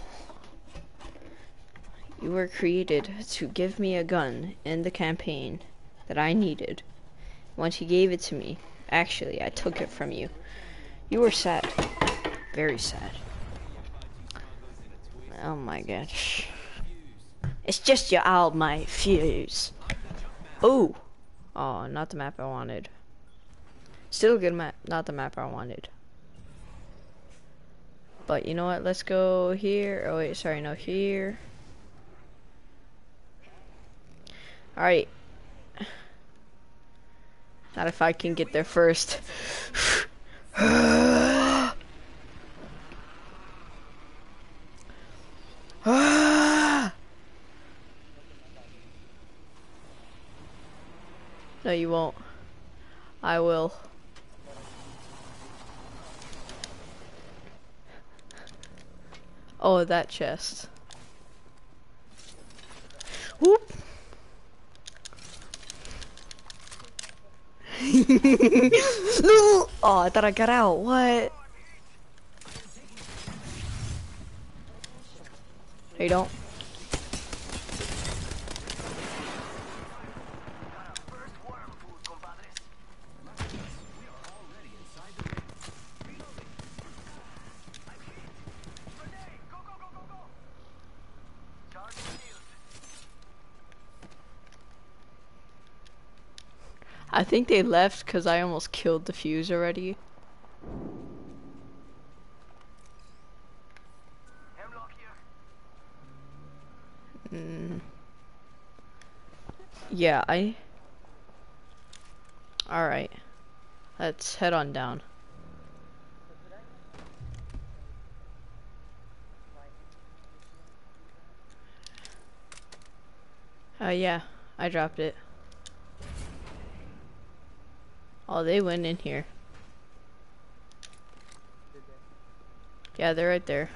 You were created to give me a gun in the campaign that I needed. Once you gave it to me, actually, I took it from you. You were sad. Very sad. Oh my gosh. It's just your old my Fuse. Ooh. Oh, not the map I wanted. Still a good map, not the map I wanted. But you know what, let's go here. Oh wait, sorry, no, here. Alright. Not if I can get there first. no, you won't. I will. Oh, that chest. Whoop. Oh, I thought I got out. What? No, you don't. First worm food, compadres. We are already inside the ring. Reloading. I'm hit. Grenade! Go, go, go, go, go! Charging shields. I think they left because I almost killed the fuse already. Hemlock here. Mm. Yeah, I. Alright. Let's head on down. Uh, yeah, I dropped it. Oh, they went in here. Yeah, they're right there.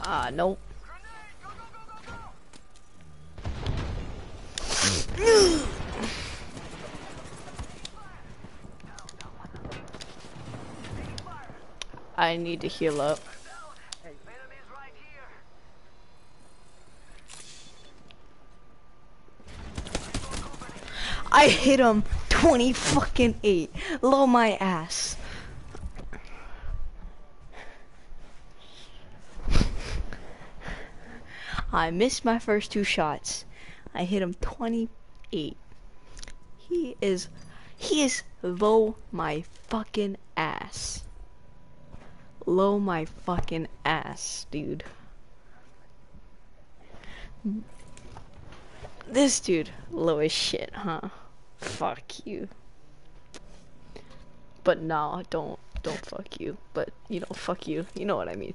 Ah, nope. I need to heal up. Enemies right here. I hit him 20 fucking 8. Low my ass. I missed my first two shots. I hit him 28. He is he is low my fucking ass. Low my fucking ass, dude. This dude, low as shit, huh? Fuck you. But nah, don't, don't fuck you. But, you know, fuck you. You know what I mean.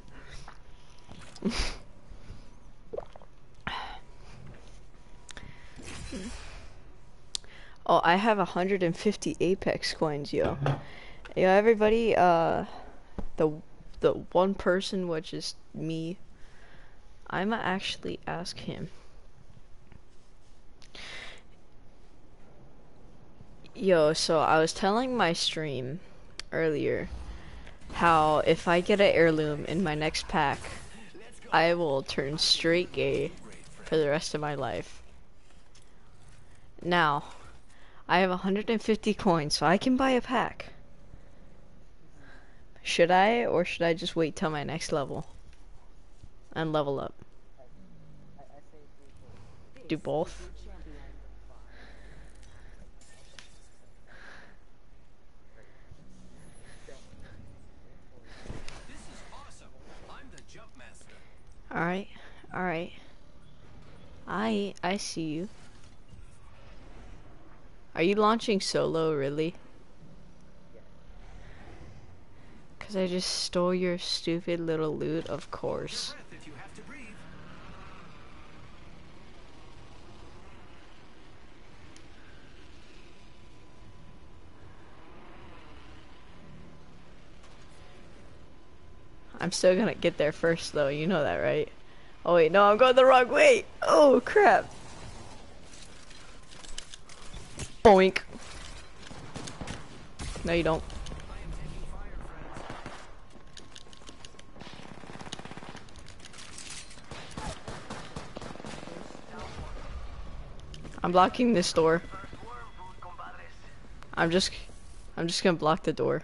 oh, I have 150 Apex coins, yo. Yo, everybody, uh, the, the one person, which is me, I'ma actually ask him. Yo, so I was telling my stream earlier how if I get an heirloom in my next pack, I will turn straight gay for the rest of my life. Now, I have 150 coins, so I can buy a pack. Should I, or should I just wait till my next level and level up? Do both? This is awesome. I'm the jump master. Alright, alright. I I see you. Are you launching solo, really? Cause I just stole your stupid little loot, of course. Breath if you have to breathe. I'm still gonna get there first, though. You know that, right? Oh wait, no, I'm going the wrong way. Oh crap! Boink. No, you don't. I'm blocking this door. I'm just, I'm just gonna block the door.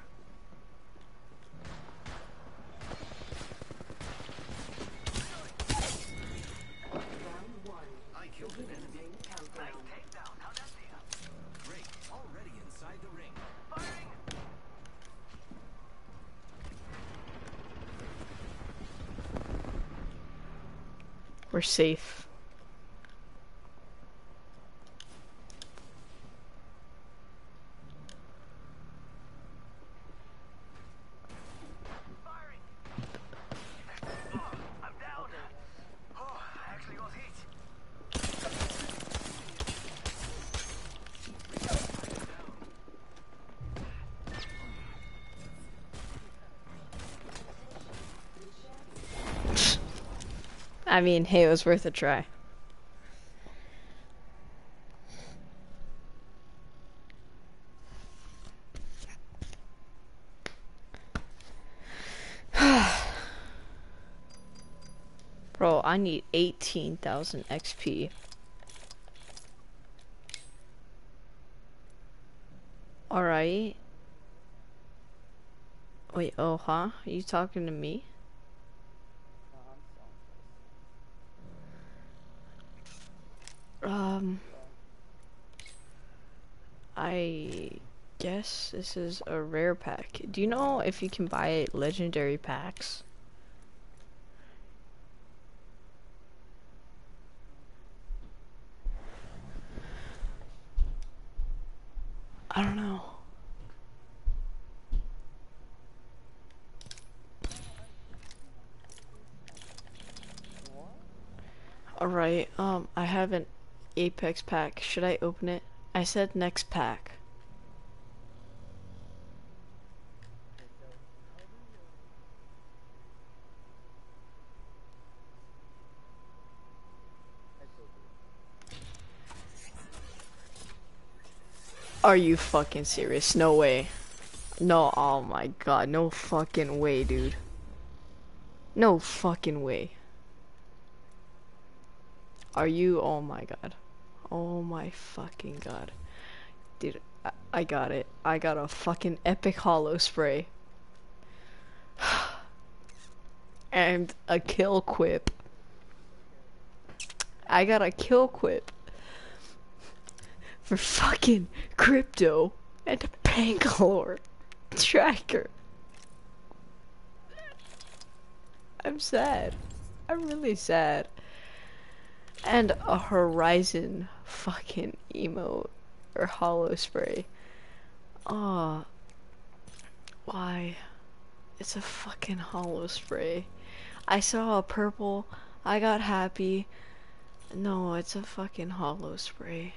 We're safe. Firing! Oh, I'm down. Oh, I actually got hit. I mean, hey, it was worth a try. Bro, I need 18,000 XP. Alright. Wait, oh, huh? Are you talking to me? Um, I guess this is a rare pack. Do you know if you can buy legendary packs? I don't know. Alright, um, I have an Apex pack. Should I open it? I said next pack. Are you fucking serious? No way. No, oh my god, no fucking way, dude. No fucking way. Are you? Oh my god. Oh my fucking god. Dude, I, I got it. I got a fucking epic holo spray. and a kill quip. I got a kill quip. For fucking crypto and a Bangalore tracker. I'm sad. I'm really sad and a horizon fucking emote or holo spray. Ah, why? It's a fucking holo spray. I saw a purple, I got happy. No, it's a fucking holo spray.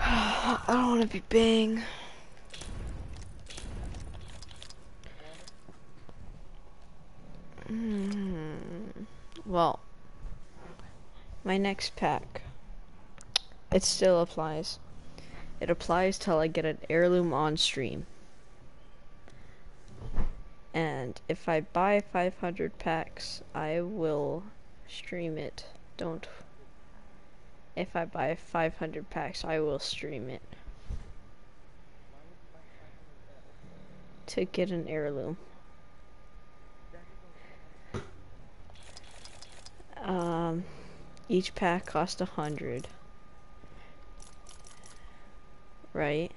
I don't want to be bang. Mm, well, my next pack, it still applies. It applies till I get an heirloom on stream. And if I buy 500 packs, I will stream it. Don't. If I buy 500 packs, I will stream it. To get an heirloom. Um, each pack cost a hundred. Right?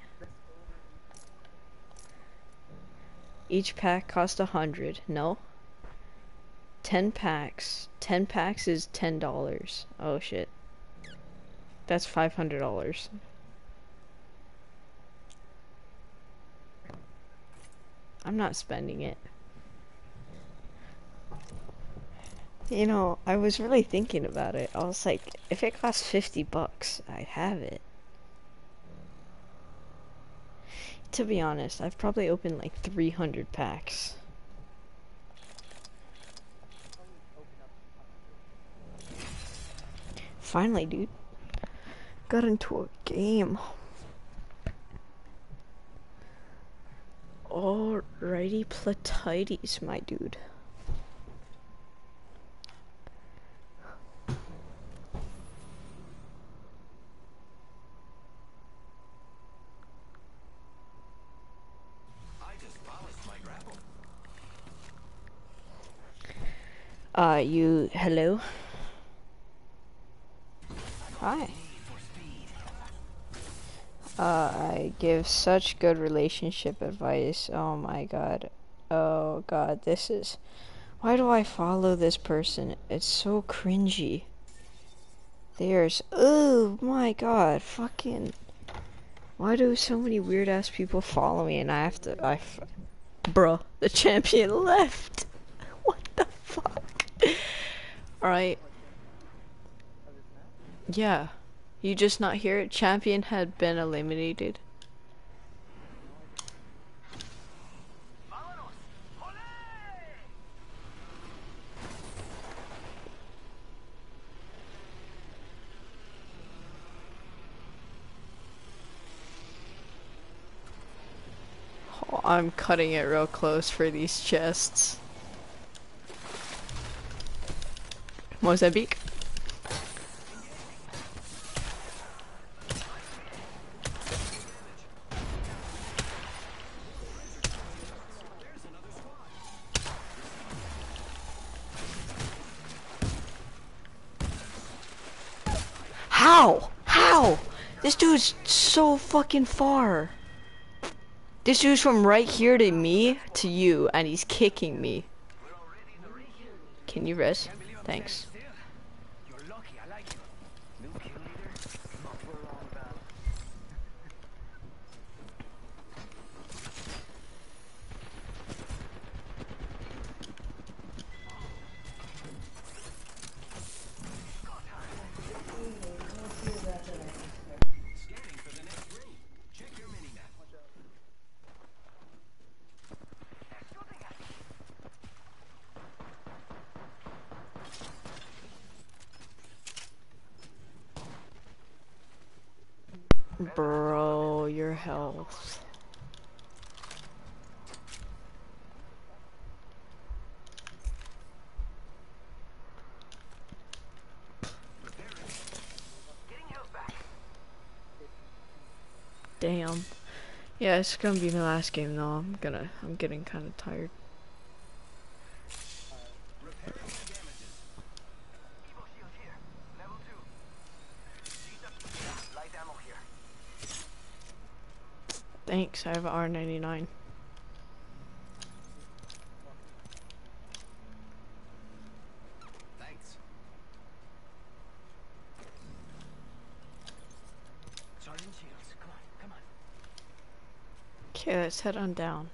Each pack cost a hundred. No? Ten packs. Ten packs is ten dollars. Oh shit. That's five hundred dollars. I'm not spending it. You know, I was really thinking about it. I was like, if it costs 50 bucks, I'd have it. To be honest, I've probably opened like 300 packs. Finally, dude. Got into a game. Alrighty, Platides, my dude. I just polished my grapple. Uh, you, hello? Hi. Uh, I give such good relationship advice. Oh my god. Oh god, this is. Why do I follow this person? It's so cringy. There's. Oh my god, fucking. Why do so many weird ass people follow me and I have to. I. f- Bruh, the champion left. What the fuck? Alright. Yeah. You just not hear it? Champion had been eliminated. Oh, I'm cutting it real close for these chests. Mozambique. Dude's so fucking far. This dude's from right here to me to you, and he's kicking me. Can you rest? Thanks. You're lucky, I like you. New kill leader? Not for long, pal. Scanning for the next ring. Check your mini-map. Shooting at me. Bro, your health. Getting health back. Damn. Yeah, it's gonna be my last game though. I'm gonna, I'm getting kind of tired. Repairing the damages. Evo shield here. Level 2. Jesus. Light ammo here. Thanks, I have a R99. Thanks. Sergeant Shields, come on, come on. Let's head on down.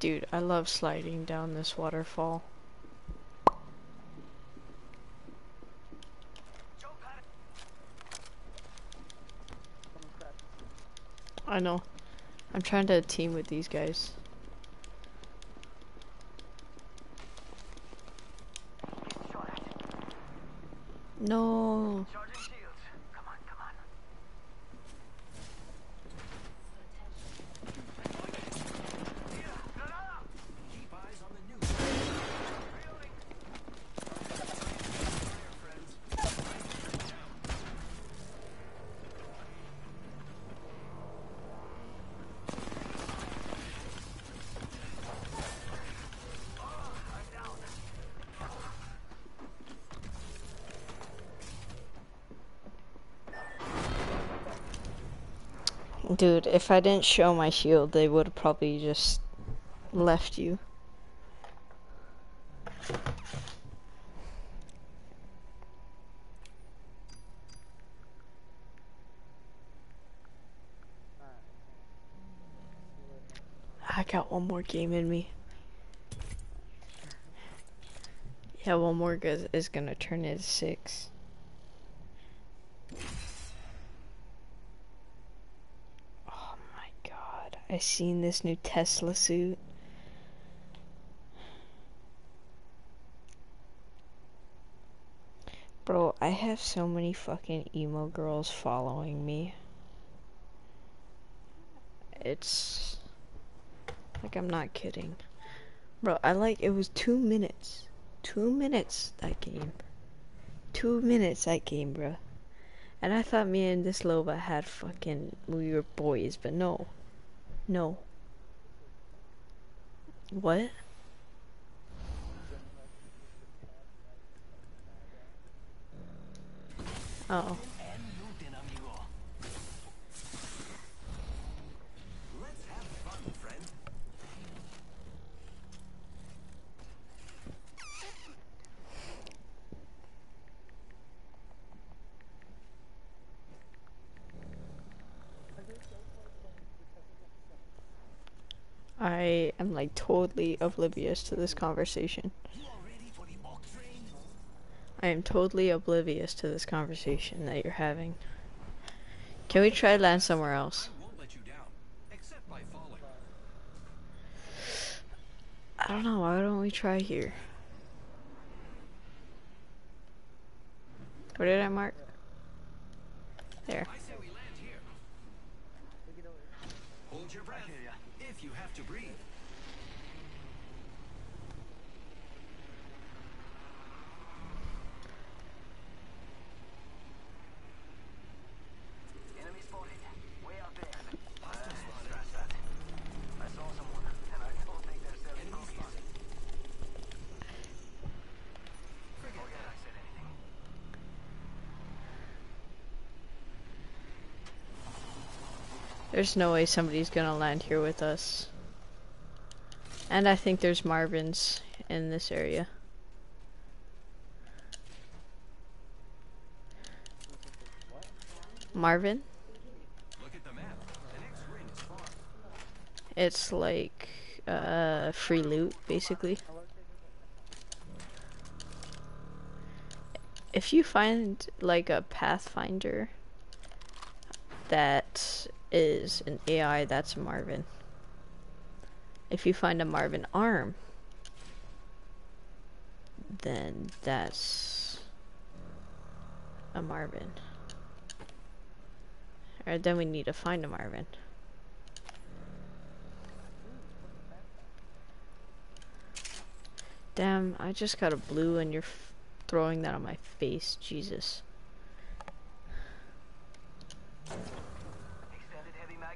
Dude, I love sliding down this waterfall. I know. I'm trying to team with these guys. Shot at. No. Sergeant Shields. Come on, come on. Mira, granada! Keep eyes on the new. Reloading. Fire, friends. I'm down. Dude, if I didn't show my shield, they would probably just left you. I got one more game in me. Yeah, one more is gonna turn into six. Oh my god, I seen this new Tesla suit. Bro, I have so many fucking emo girls following me. It's like I'm not kidding. Bro, I like it was two minutes. Two minutes that game. Two minutes that game, bro. And I thought me and this Loba had fucking we were boys, but no. No. What? Oh. And new dynamic I am like totally oblivious to this conversation? I am totally oblivious to this conversation that you're having. Can we try land somewhere else? I don't know, why don't we try here? Where did I mark? There. I say we land here. Hold your breath. If you have to breathe. Enemy spotted. Way out there. Uh, scratch that. I saw someone, and I don't think they're selling cookies. Forget I said anything. There's no way somebody's gonna land here with us. And I think there's Marvin's in this area. Marvin? It's like uh, free loot, basically. If you find like a Pathfinder that is an AI, that's Marvin. If you find a Marvin arm, then that's a Marvin. Or then we need to find a Marvin. Damn, I just got a blue and you're throwing that on my face. Jesus.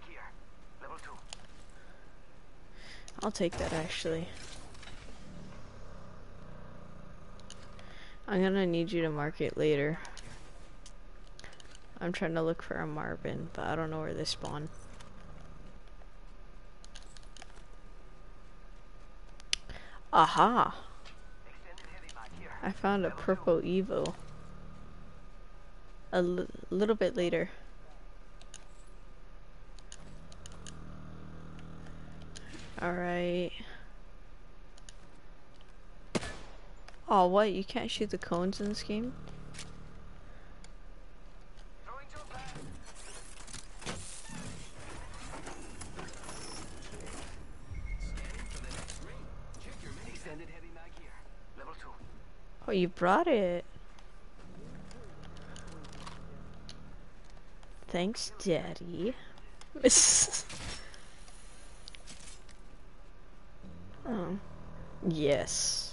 Mag here. Level 2. I'll take that actually. I'm gonna need you to mark it later. I'm trying to look for a Marvin, but I don't know where they spawn. Aha! Extended heavy mag here. I found a purple Evo. A little bit later. Alright. Oh, what? You can't shoot the cones in this game? Throwing jump pad. Scanning for the next ring. Check your mini Extended heavy mag here. Level 2. Oh, you brought it. Thanks, Daddy. oh. Yes.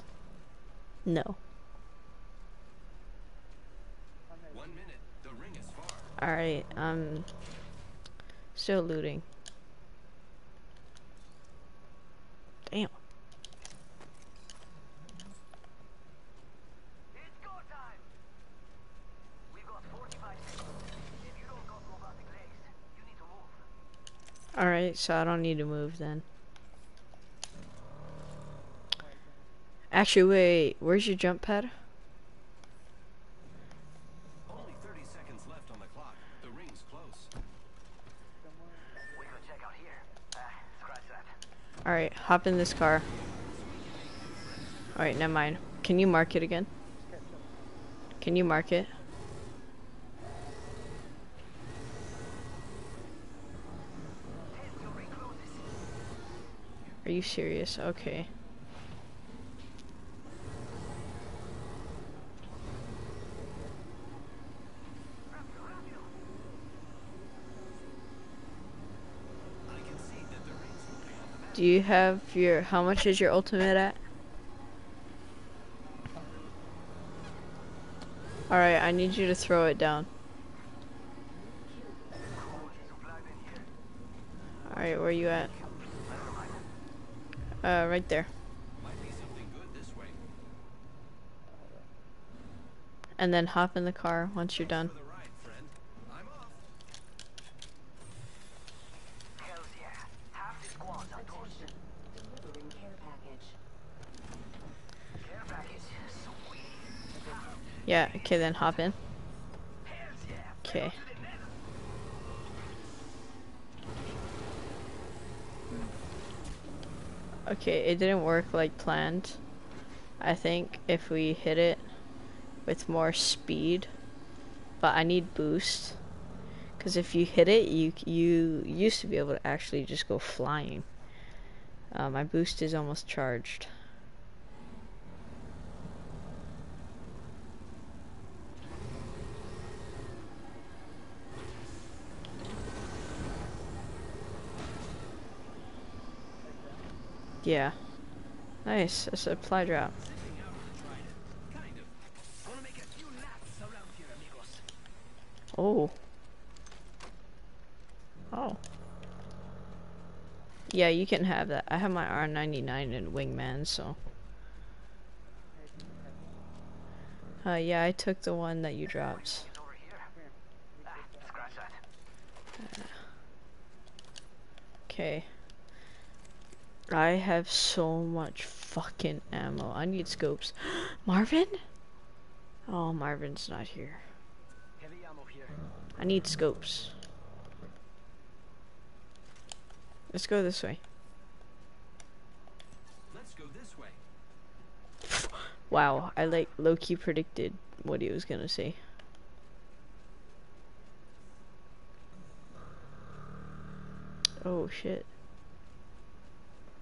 No. One minute. The ring is far. Alright, um. Still looting. Damn. It's go time! We've got 45 seconds. If you don't got robotic legs, you need to move. Alright, so I don't need to move then. Actually, wait, where's your jump pad? Only 30 seconds left on the clock. The ring's close. We could check out here. Ah, scratch that. Alright, hop in this car. Alright, never mind. Can you mark it again? Can you mark it? Ten till ring closes. Are you serious? Okay. Rápido, rápido. I can see that the ring's moving on the map. Do you have your. How much is your ultimate at? Alright, I need you to throw it down. Alright, where are you at? Uh, right there. And then hop in the car once you're done. For the ride, friend. I'm off. Hells yeah. Half the squad's on torch. Delivering care package. Care package. Sweet. Yeah, okay, then hop in. Okay. Okay, it didn't work like planned. I think if we hit it with more speed, but I need boost. Cause if you hit it, you you used to be able to actually just go flying. Uh, my boost is almost charged. Yeah. Nice, drop. Make a here, amigos. Oh. Oh. Yeah, you can have that. I have my R99 and Wingman, so. Uh, yeah, I took the one that you dropped. That. Okay. I have so much fucking ammo. I need scopes. Marvin? Oh, Marvin's not here. Heavy ammo here. I need scopes. Let's go this way. Let's go this way. Wow, I like low-key predicted what he was gonna say. Oh shit.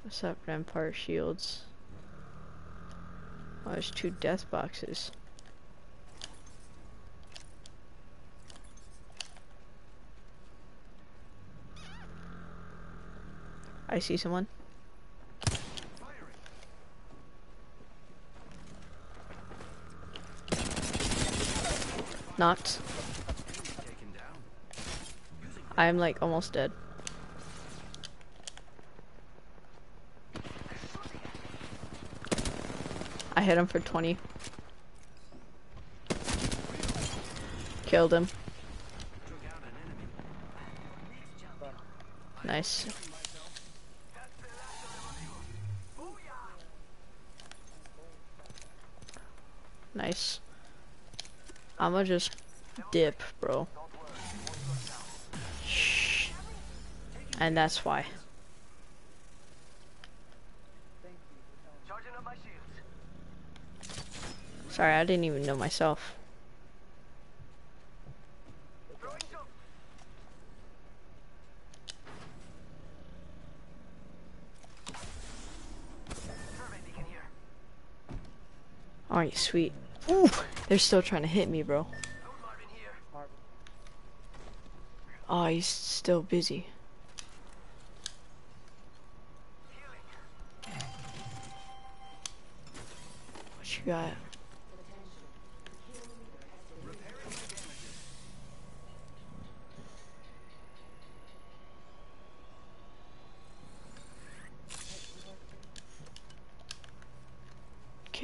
What's up, Rampart Shields? Oh, there's two death boxes. I see someone. Firing. Knocked. I am like almost dead. I hit him for 20. Killed him. Nice. Nice. I'ma just dip, bro. Shh. And that's why. Charging up my shields. Sorry, I didn't even know myself. Alright, sweet. Ooh, they're still trying to hit me, bro. Oh, he's still busy. What you got?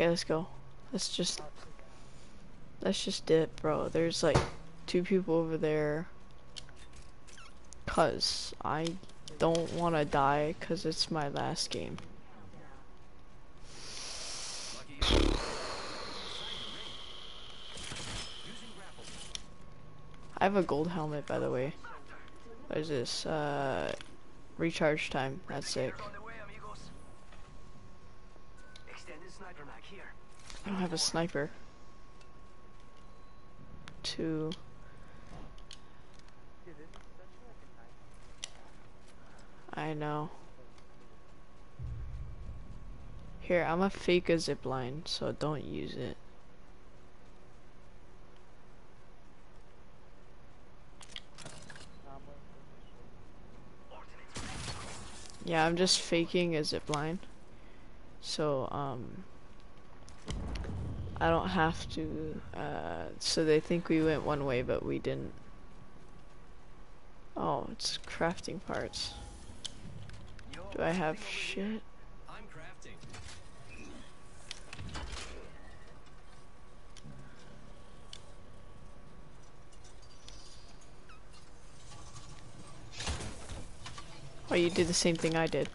Okay, let's go. Let's just let's just dip, bro. There's like two people over there. Cause I don't want to die cuz it's my last game. I have a gold helmet by the way. What is this? Uh recharge time. That's sick. I don't have a sniper. Two. I know. Here, I'm a fake a zip line, so don't use it. Yeah, I'm just faking a zip line. So, um, I don't have to, uh, so they think we went one way, but we didn't. Oh, it's crafting parts. Do I have shit? I'm crafting. Oh, you did the same thing I did.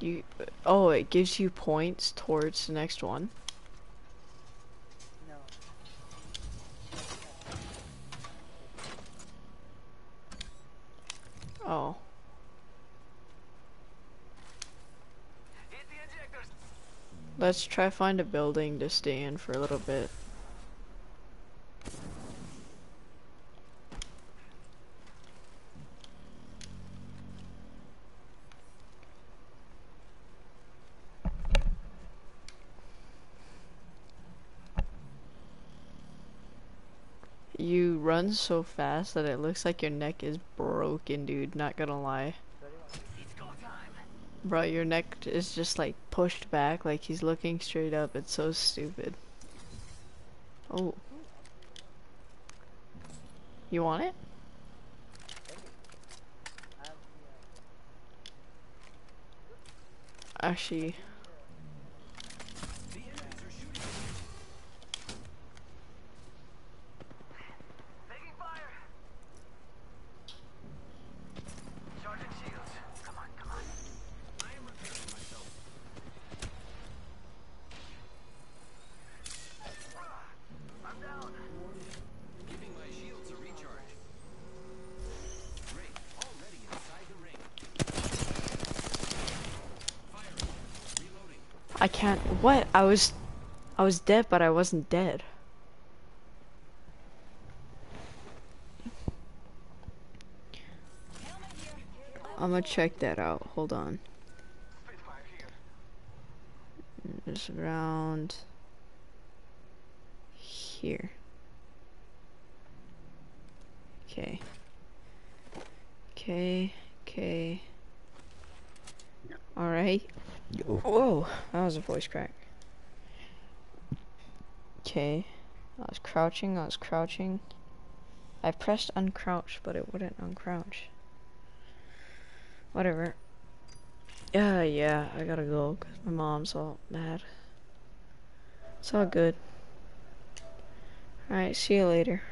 You, oh, it gives you points towards the next one. Oh. Let's try find a building to stay in for a little bit. Run so fast that it looks like your neck is broken, dude. Not gonna lie. Bro, your neck is just like pushed back, like he's looking straight up. It's so stupid. Oh. You want it? Actually, The enemies are shooting. Taking fire. Charging shields. Come on, come on. I am repairing myself. I'm down. Giving my shields a recharge. Great. Already inside the ring. Firing. Reloading. I can't. What? I was, I was dead, but I wasn't dead. I'm gonna check that out. Hold on. It's around here. Okay. Okay. Okay. All right. Whoa, that was a voice crack. Okay. I was crouching. I was crouching. I pressed uncrouch, but it wouldn't uncrouch. Whatever. Yeah, yeah, I gotta go because my mom's all mad. It's all good. Alright, see you later.